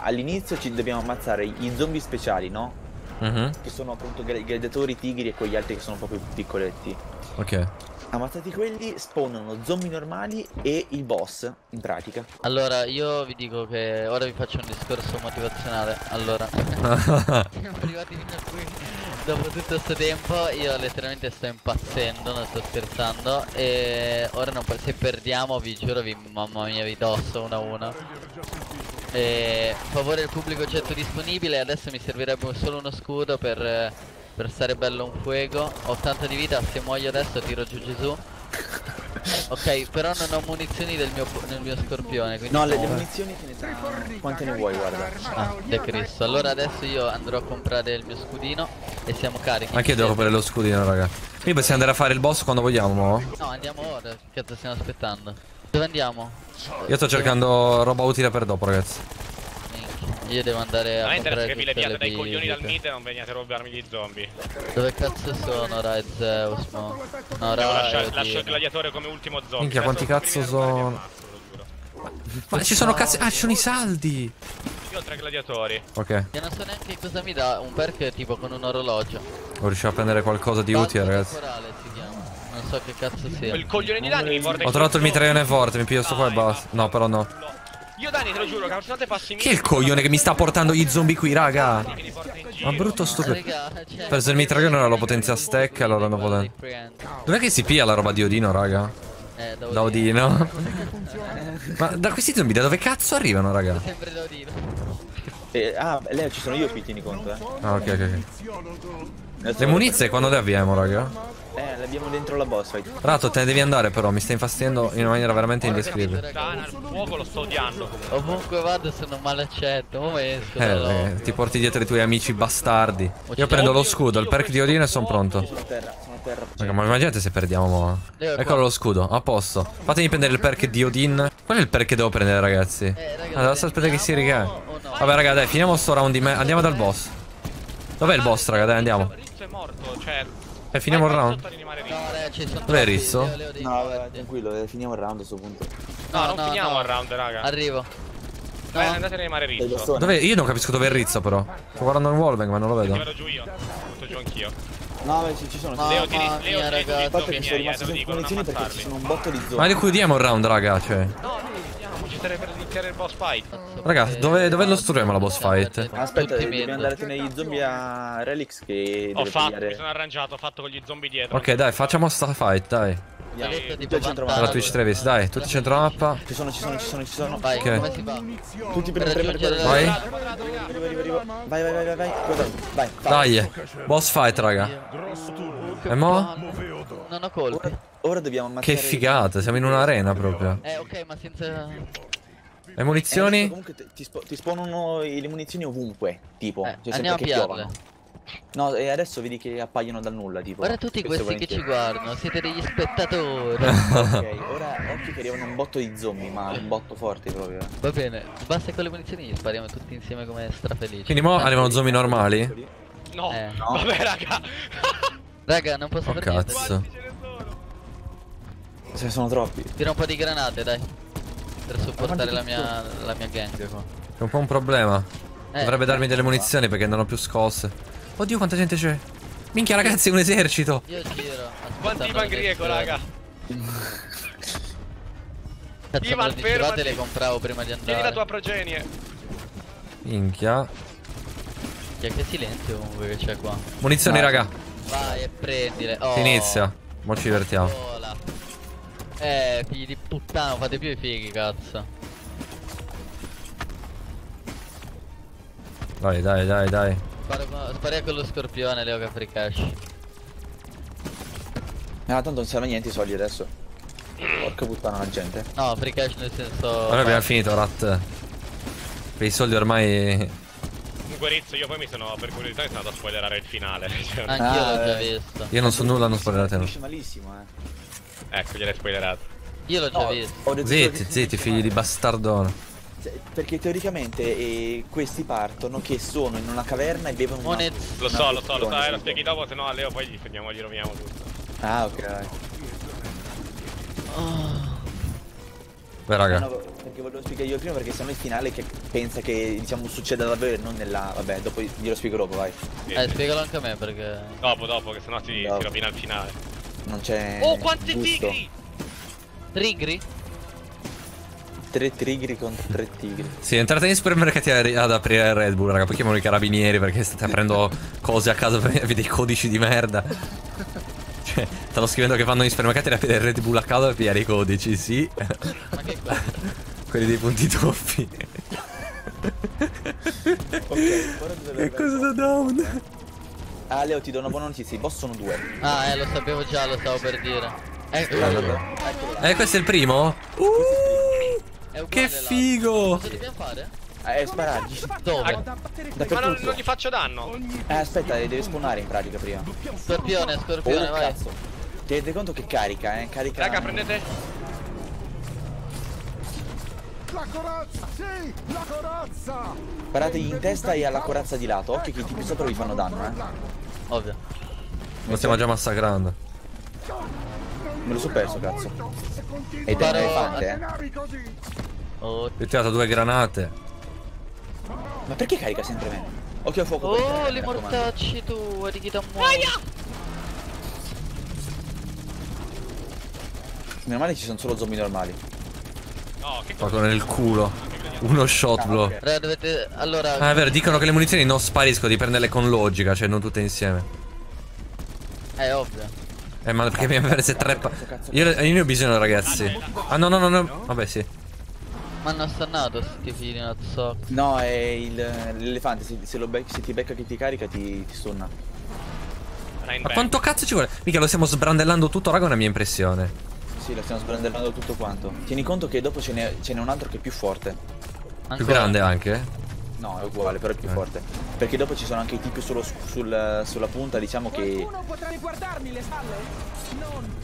all'inizio ci dobbiamo ammazzare i zombie speciali, no? Mhm, Che sono appunto gra- gladiatori, tigri e quegli altri che sono proprio piccoletti. Ok. Ammazzati quelli, spawnano zombie normali e il boss, in pratica. Allora, io vi dico che ora vi faccio un discorso motivazionale. Allora, *laughs* siamo arrivati fino a qui. Dopo tutto questo tempo io letteralmente sto impazzendo, non sto scherzando. E ora non, se perdiamo vi giuro vi mamma mia vi dosso uno a uno. E favore il pubblico oggetto disponibile, adesso mi servirebbe solo uno scudo per, per stare bello un fuego. Ho 80 di vita, se muoio adesso tiro giù Gesù. *laughs* Ok, però non ho munizioni del mio, nel mio scorpione, quindi... No, le, le munizioni te ne sa... Quante ne vuoi, guarda. Ah, De Cristo. Allora adesso io andrò a comprare il mio scudino e siamo carichi. Anche io devo comprare lo scudino, raga. Quindi possiamo andare a fare il boss quando vogliamo, no? No, andiamo ora. Che cazzo stiamo aspettando? Dove andiamo? Io sto cercando roba utile per dopo, ragazzi. Io devo andare A a me interessa comprare che vi leviate le dai coglioni dal mid e non veniate a rubarmi gli zombie. Dove cazzo sono Rai Zeus mo? No, Devo Rai lasciare, Odino. lascio il gladiatore come ultimo zombie. Minchia, quanti cazzo sono? Ma ci sono cazzi. Ah, ci sono i saldi. Io ho tre gladiatori. Ok, Che non so neanche cosa mi dà un perk tipo con un orologio. ho riuscito a prendere qualcosa di utile, ragazzi. temporale si chiama. Non so che cazzo sia. Il coglione di Dani mi porta Ho trovato il mitraglione forte, mi piglio sto qua e basta. No, però no. Io Dani te lo giuro che volte passi Chi è il coglione che mi sta portando gli zombie qui, raga? che. Ma brutto stupido. Raga, cioè, Ho preso il mitraglione ora lo potenzia a stack, allora non potente. Dov'è che si piglia la roba di Odino, raga? Eh, da Da Odino. *laughs* Ma da questi zombie da dove cazzo arrivano, raga? Sempre da Odino. Eh, ah, lei ci sono io qui, tieni conto, eh. Ah, ok, ok, Le munizie quando le abbiamo, raga? Eh, le abbiamo dentro la boss fight. Rato, te ne devi andare però, mi stai infastidendo in una maniera veramente indescrivibile. Il fuoco lo sto odiando comunque. Ovunque vado sono malaccetto. Come esco? Eh, eh, ti porti dietro i tuoi amici bastardi. Io prendo lo scudo, il perk di Odino e sono pronto. Sono a terra, sono a terra. Raga, ma immaginate se perdiamo. Eccolo lo scudo, a posto. Fatemi prendere il perk di Odin. Qual è il perk che devo prendere, ragazzi? Eh, raga, Allora, adesso aspetta che si riga. Vabbè, raga, dai, finiamo sto round di me. Andiamo dal boss. Dov'è il boss, raga? Dai, andiamo. Rizzo è morto, cioè... E finiamo il round. No, Dov'è Rizzo? No, vabbè, tranquillo, eh, finiamo il round a questo punto. No, non finiamo il round, raga. Arrivo. No. andate a Dai, Rizzo. Dov'è? Io non capisco dove è il Rizzo, però. Sto guardando il wallbang, ma non lo vedo. vado giù io. Butto giù anch'io. No, beh, ci, sono. ci No. sono. Leo, tiri, Leo, tiri tu ragazzi. i Infatti zombie mi sono miei, eh, rimasto te lo senza dico, non munizioni perché ci ammazzarli. sono un botto di Ma zombie. liquidiamo il round, raga, cioè. No, no, andiamo, ci terrei per iniziare il boss fight. Raga, dove- dove lo studiamo la boss fight? Aspetta, Tutti dobbiamo andare a tenere gli zombie a Relix che Ho fatto, mi pigliare. sono arrangiato, ho fatto con gli zombie dietro. Ok, dai, facciamo sta fight, dai. Tutti tipo al centro. Alla Twitch Travis, dai, tutti centro mappa. Ci sono, ci sono, ci sono, ci sono. Vai, Ok. come si fa? Tutti per Per premere raggiungere quello. Vai. Vai, vai, vai, vai, vai. Dai, boss fight, raga. E mo? Non ho colpi. Ora, ora dobbiamo ammazzare. Che figata, siamo in un'arena proprio. Eh, ok, ma senza... Le Eh, munizioni? comunque ti, ti, spo- ti spawnano le munizioni ovunque. Tipo, Eh, cioè andiamo a sempre che piarle. piovano. No, e adesso vedi che appaiono dal nulla. Tipo. Guarda tutti questi che ci guardano, siete degli spettatori. Ok, ora occhio che arrivano un botto di zombie, ma un botto forte proprio. Va bene, basta con le munizioni gli spariamo tutti insieme come strafelici. Quindi mo arrivano zombie normali? No, Eh. No. vabbè raga. Raga, non posso Oh fare niente. cazzo. Ne sono? Cioè, sono troppi. Tira un po' di granate, dai. Per supportare la mia, la mia gang qua. È un po' un problema. Eh, Dovrebbe darmi delle munizioni perché non ho più scosse. Oddio, quanta gente c'è. Minchia, ragazzi, è un esercito. Io giro. Quanti Ivan esplodano. raga. Cazzo, Ivan, fermati. le compravo prima di Tieni andare. la tua progenie. Minchia. Che, che silenzio comunque che c'è qua. Munizioni, No. raga. Vai e prendile. Oh, Si inizia. Mo ci divertiamo. Eh, figli di puttana, fate più i fighi, cazzo. Dai, dai, dai, dai. Spari con lo scorpione, Leo Capri Cash. Ah, tanto non serve a niente i soldi adesso. Porca puttana la gente. No, free cash nel senso. Allora abbiamo finito, Rat. Per i soldi ormai. Comunque Rizzo, io poi mi sono, per curiosità, sono andato a spoilerare il finale. Cioè, Anch'io Ah, l'ho già eh. visto. Io non so nulla, non spoilerate. Finisce malissimo, eh. Ecco, gliel'hai spoilerato. Io l'ho già No, visto. Zitti, zitti, figli di bastardone. Cioè, Perché teoricamente eh, questi partono che sono in una caverna e bevono una... Monet. Lo una so, lo so, lo so, eh, lo spieghi dopo, se no a Leo poi gli finiamo, gli roviniamo tutto. Ah, ok. Beh, raga. No, perché volevo spiegare io prima perché sennò il finale che pensa che diciamo succeda davvero e non nella... Vabbè, dopo glielo spiego dopo, vai. Sì, Eh, sì. spiegalo anche a me perché. Dopo, dopo, che sennò si, Dopo. si rovina il finale. Non c'è... Oh, quanti gusto. tigri! Trigri? Tre tigri contro tre tigri. Sì, entrate in supermercati a- ad aprire Red Bull, raga. Poi chiamano i carabinieri perché state aprendo *laughs* cose a casa per avere dei codici di merda. Cioè, stanno scrivendo che vanno in supermercati ad aprire Red Bull a casa per pigliare i codici, sì. Ma che? Quelli dei punti doppi. Ok, ora dove Che cosa da down? Ah, Leo, ti do una buona notizia, i boss sono due. Ah, eh, lo sapevo già, lo stavo per dire. Eccolo, Eccolo. Eh, questo è il primo? Uh, che figo! Cosa dobbiamo fare? Eh, sparargli. Dove? Ma non, non gli faccio danno. Eh, aspetta, deve spawnare in pratica prima. Scorpione, scorpione, Oh, vai. cazzo. Tenete conto che carica, eh, carica. Raga, prendete. La corazza! Sì! La corazza! Sparategli in testa e alla corazza di lato. Occhio che i tipi sopra vi fanno danno, eh. Ovvio. Lo stiamo già massacrando. Me lo so perso, cazzo. È un Sparo- elefante, eh. Oh, Ti ho tirato due granate. Ma perché carica sempre me? Occhio a fuoco. oh mi li raccomando. mortacci tu, di chi da muoio. Meno male ci sono solo zombie normali. No, che Proprio nel culo. Uno shot blow. dovete... Allora... Ah, è vero, dicono che le munizioni non spariscono, di prenderle con logica, cioè non tutte insieme. È ovvio. Eh, ma perché mi ha perso tre pa- io, io ne ho bisogno, ragazzi. Ah, no, no, no, no. Vabbè, sì. Ma hanno stannato sti figli di so. No, è il- l'elefante. Se, se se ti becca che ti carica, ti, ti stunna. Ma quanto cazzo ci vuole? Mica lo stiamo sbrandellando tutto, raga, è una mia impressione. Sì, lo stiamo sbrandellando tutto quanto. Tieni conto che dopo ce n'è un altro che è più forte. Più grande anche. eh. No, è uguale, però è più Eh. forte. Perché dopo ci sono anche i tipi sullo, sul- sulla punta, diciamo che.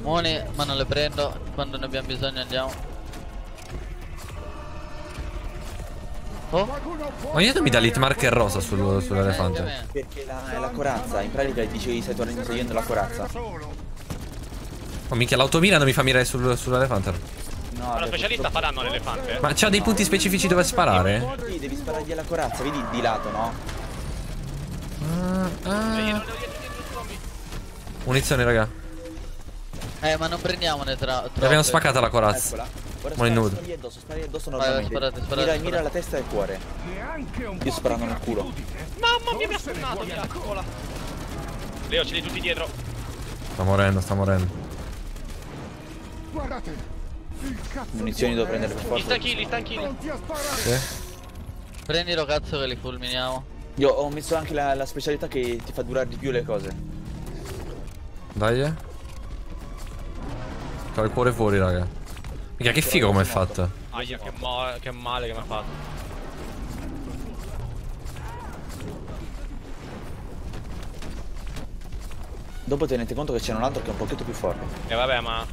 Moni, ma non le prendo. Quando ne abbiamo bisogno andiamo. Oh, Ma io mi dà l'hit marker rosa sul- sull'elefante. Perché la, è la corazza. In pratica dicevi stai tornando togliendo la corazza. Oh, minchia, l'automira non mi fa mirare sul- sull'elefante. No, Ma lo specialista fa danno all'elefante. Ma c'ha dei punti specifici dove sparare? Sì, devi sparargli alla corazza, vedi di lato, no? Ah, Munizioni, raga. Eh, ma non prendiamone tra. troppe. L'abbiamo spaccata la corazza. Eccola. Ora Buoni spara, nudo. sparagli addosso, sparagli addosso normalmente. sparate, sparate, mira, sparate. mira la testa e il cuore. Io sparando nel culo. Mamma mia, mi ha stunnato, miraccola. Leo, ce li tutti dietro. Sta morendo, sta morendo. Guardate! Munizioni devo prendere per forza. stanchi. Pronti a sparare! Sì? Prendilo cazzo che li fulminiamo. Io ho messo anche la, la specialità che ti fa durare di più le cose. Dai. eh. C'ho il cuore fuori, raga. Mica, che figo come è fatta. Aia, che, mo- che male che mi ha fatto. Dopo tenete conto che c'è un altro che è un pochetto più forte. E vabbè, ma.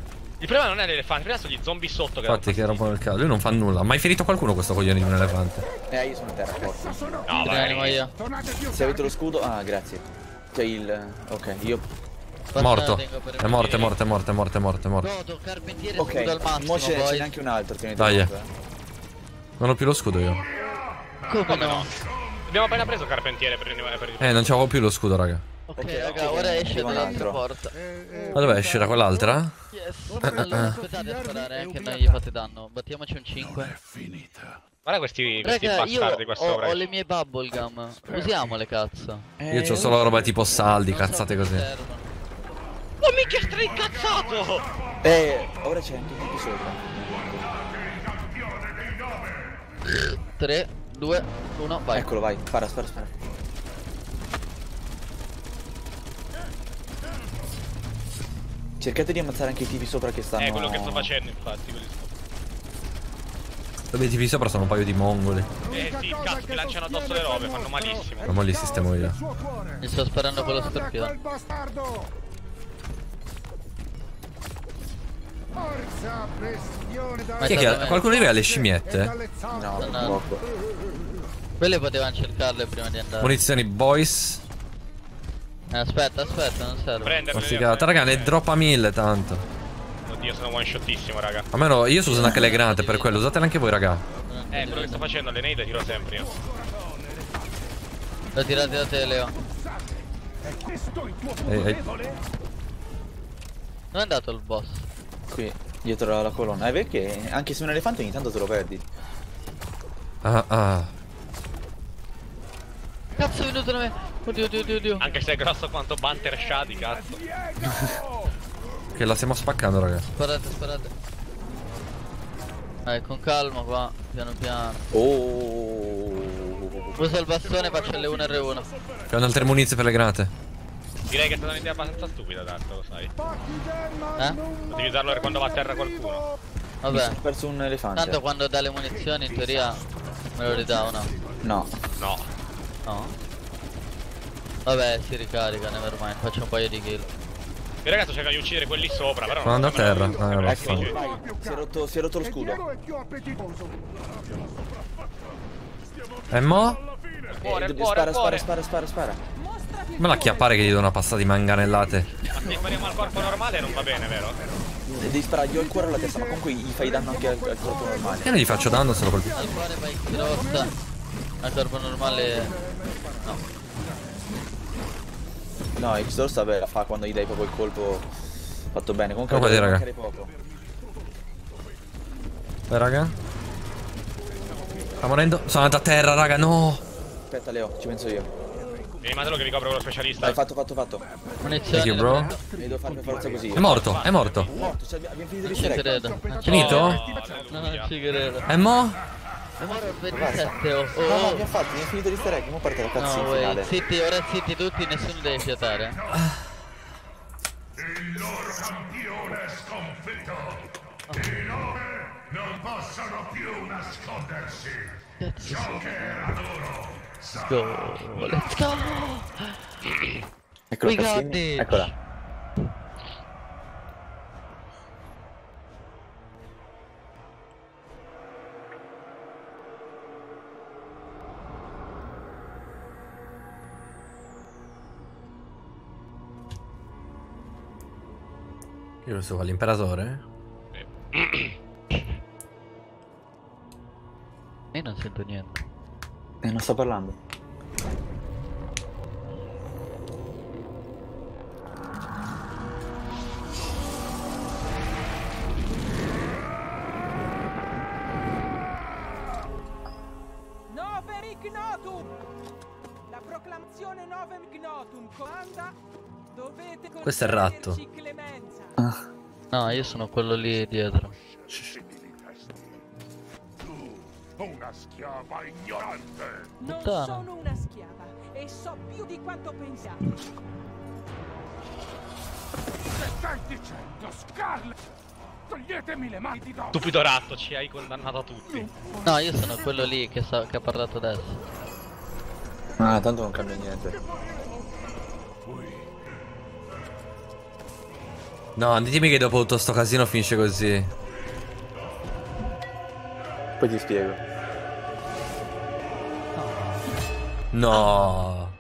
Il problema non è l'elefante, il problema sono gli zombie sotto che Infatti, che era un po' nel caso. Lui non fa nulla. Ha mai ferito qualcuno questo coglione di un elefante? Eh, io sono a terra forte. Sono No, vai. io. Se avete lo scudo. Ah, grazie. C'è il. Ok, io. Forse Morto. È morto, è morto, è morto, è morto, è morto, è morto. Godo, carpentiere Ok, scudo al massimo mo n'è anche un altro. Tenete Dai, conto, eh. Non ho più lo scudo io. Come no? Abbiamo appena preso Carpentiere per il per il- Eh, non c'avevo più lo scudo, raga. Ok, Ok, raga, ora esce dall'altra porta. Ma dove esce da quell'altra? Yes. Allora, aspettate a sparare, eh, che non gli fate danno. Battiamoci un 5. Guarda questi, questi Raga, bastardi qua ho, sopra. ho le mie bubblegum. Usiamole, cazzo. Eh, Io ho solo roba tipo saldi, Non so cazzate come così. servono. Oh, minchia, stai incazzato! Eh, ora c'è anche qui sopra. 3, 2, 1, vai. Eccolo, vai. Spara, spara, spara. Cercate di ammazzare anche i tipi sopra che stanno. È quello che sto facendo, infatti. quelli sopra. Dove ti sopra sono un paio di mongoli. Eh sì, cazzo, ti lanciano addosso le robe, fanno malissimo. Ma mo li sistemo io. Mi sto sparando con lo scorpione. Forza. Ma Chi è che ha- qualcuno di voi ha le scimmiette? No, No. Quelle potevano cercarle prima di andare. Munizioni boys. Eh, aspetta, aspetta, non serve. Prenderle. Ma figata, raga, ne droppa mille tanto. Oddio, sono one shotissimo, raga. Almeno io sto usando anche le granate per quello, usatele anche voi, raga. Eh, quello che sto facendo, le nade tiro sempre io. L'ho tirate da te, Leo. Ehi, ehi. Non è andato il boss. Qui, dietro la colonna. È perché anche se un elefante ogni tanto te lo perdi. Ah, ah. Cazzo è venuto da me. Oddio, oddio, oddio, oddio. Anche se è grosso quanto Banter Shadi, cazzo. *laughs* Che la stiamo spaccando, raga. Sparate, sparate. Vai, con calma qua, piano piano. Oh. Uso il bastone, faccio L1 R1. Che hanno altre munizie per le granate. Direi che è stata un'idea abbastanza stupida, tanto, lo sai. Eh? Potevi usarlo per quando va a terra qualcuno. Mi Vabbè. sono perso un elefante. Tanto quando dà le munizioni in teoria me lo ridà o no? No. No. No? Vabbè si ricarica, nevermind, faccio un paio di kill. Il ragazzo cerca di uccidere quelli sopra, però Sono a terra. non- Ah, non- vaffanculo. difficile. Vai, si è rotto, si è rotto lo scudo. E mo? Il cuore, Eh, il spara, il spara, spara, spara, spara. Me la chiappare che gli do una passata di manganellate. Ma se spariamo al corpo normale non va bene, vero? Devi sparare io al cuore alla testa, ma comunque gli fai danno anche al, al corpo normale. Io non gli faccio danno solo colpito. Al corpo normale... No, X-Dorsa vabbè la fa quando gli dai proprio il colpo fatto bene. Comunque deve raga. poco. Dai, raga. Sta morendo. Sono andato a terra, raga, no. Aspetta Leo, ci penso io. Rimatelo che vi copro con lo specialista. Dai, fatto, fatto, fatto. Thank you, bro. E devo fare per forza così. È morto, è morto. Morto, cioè, abbiamo finito di Finito? Oh, No, non ci credo. E mo? Ora 27 oh, No, no, oh. abbiamo fatto, abbiamo finito di easter egg, ora parte la No, cazzina wait, finale. zitti, ora zitti tutti, nessuno deve fiatare. Il loro campione è sconfitto. I nove non possono più nascondersi. Cazzo, Ciò che era loro sarà go, let's go! Eccola We got Cassini, this. eccola. Io lo so, all'imperatore? Io non sento niente. Eh, non sto parlando. Nover ignotum! La proclamazione Novem ignotum comanda dovete Questo è il ratto. Clemenza. No, io sono quello lì dietro. una schiava ignorante. Non Puttana. sono una schiava e so più di quanto pensiate. Che stai dicendo, Scarlet? Toglietemi le mani di dosso. Stupido ratto, ci hai condannato a tutti. No, io sono quello lì che, sa- che ha parlato adesso. Ah, tanto non cambia niente. No, ditemi che dopo tutto sto casino finisce così. Poi ti spiego. No.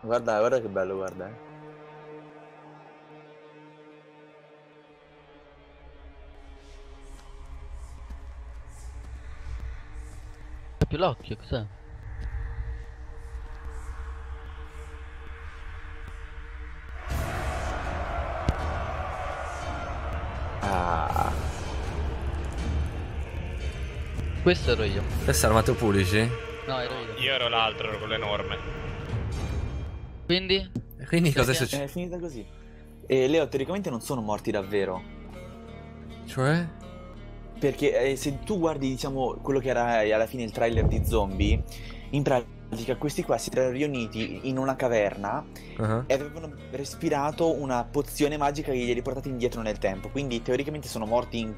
Guarda, guarda che bello, guarda. Eh. Più l'occhio, cos'è? Ah, Questo ero io. Questo è armato pulici? No, ero io. Io ero l'altro, ero quello enorme. Quindi? Quindi cosa è successo? è finita così. E Leo, teoricamente non sono morti davvero. Cioè? Perché eh, se tu guardi, diciamo, quello che era eh, alla fine il trailer di zombie, in pratica questi qua si erano riuniti in una caverna Ah. e avevano respirato una pozione magica che li ha riportati indietro nel tempo. Quindi teoricamente sono morti in-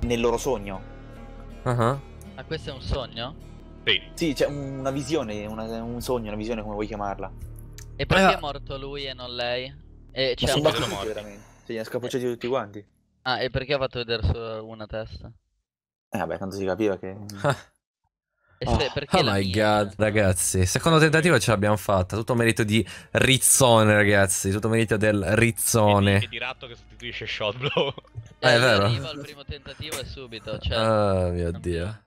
nel loro sogno. Ah. Ah, questo è un sogno? Sì. Sì, c'è una visione, una- un sogno, una visione come vuoi chiamarla. E perché Eh, è morto lui e non lei? E Ma c'è sono un... battuti morti. veramente. Se gli hanno scapocciati tutti quanti. Ah, e perché ha fatto vedere solo una testa? Eh vabbè, tanto si capiva che... *laughs* Oh, perché Oh my mia? god, ragazzi. Secondo tentativo ce l'abbiamo fatta. Tutto merito di Rizzone, ragazzi. Tutto merito del E di, Rizzone. e di ratto che sostituisce Shotblow. Eh, è vero. Arriva al primo tentativo e subito, cioè... Oh mio dio.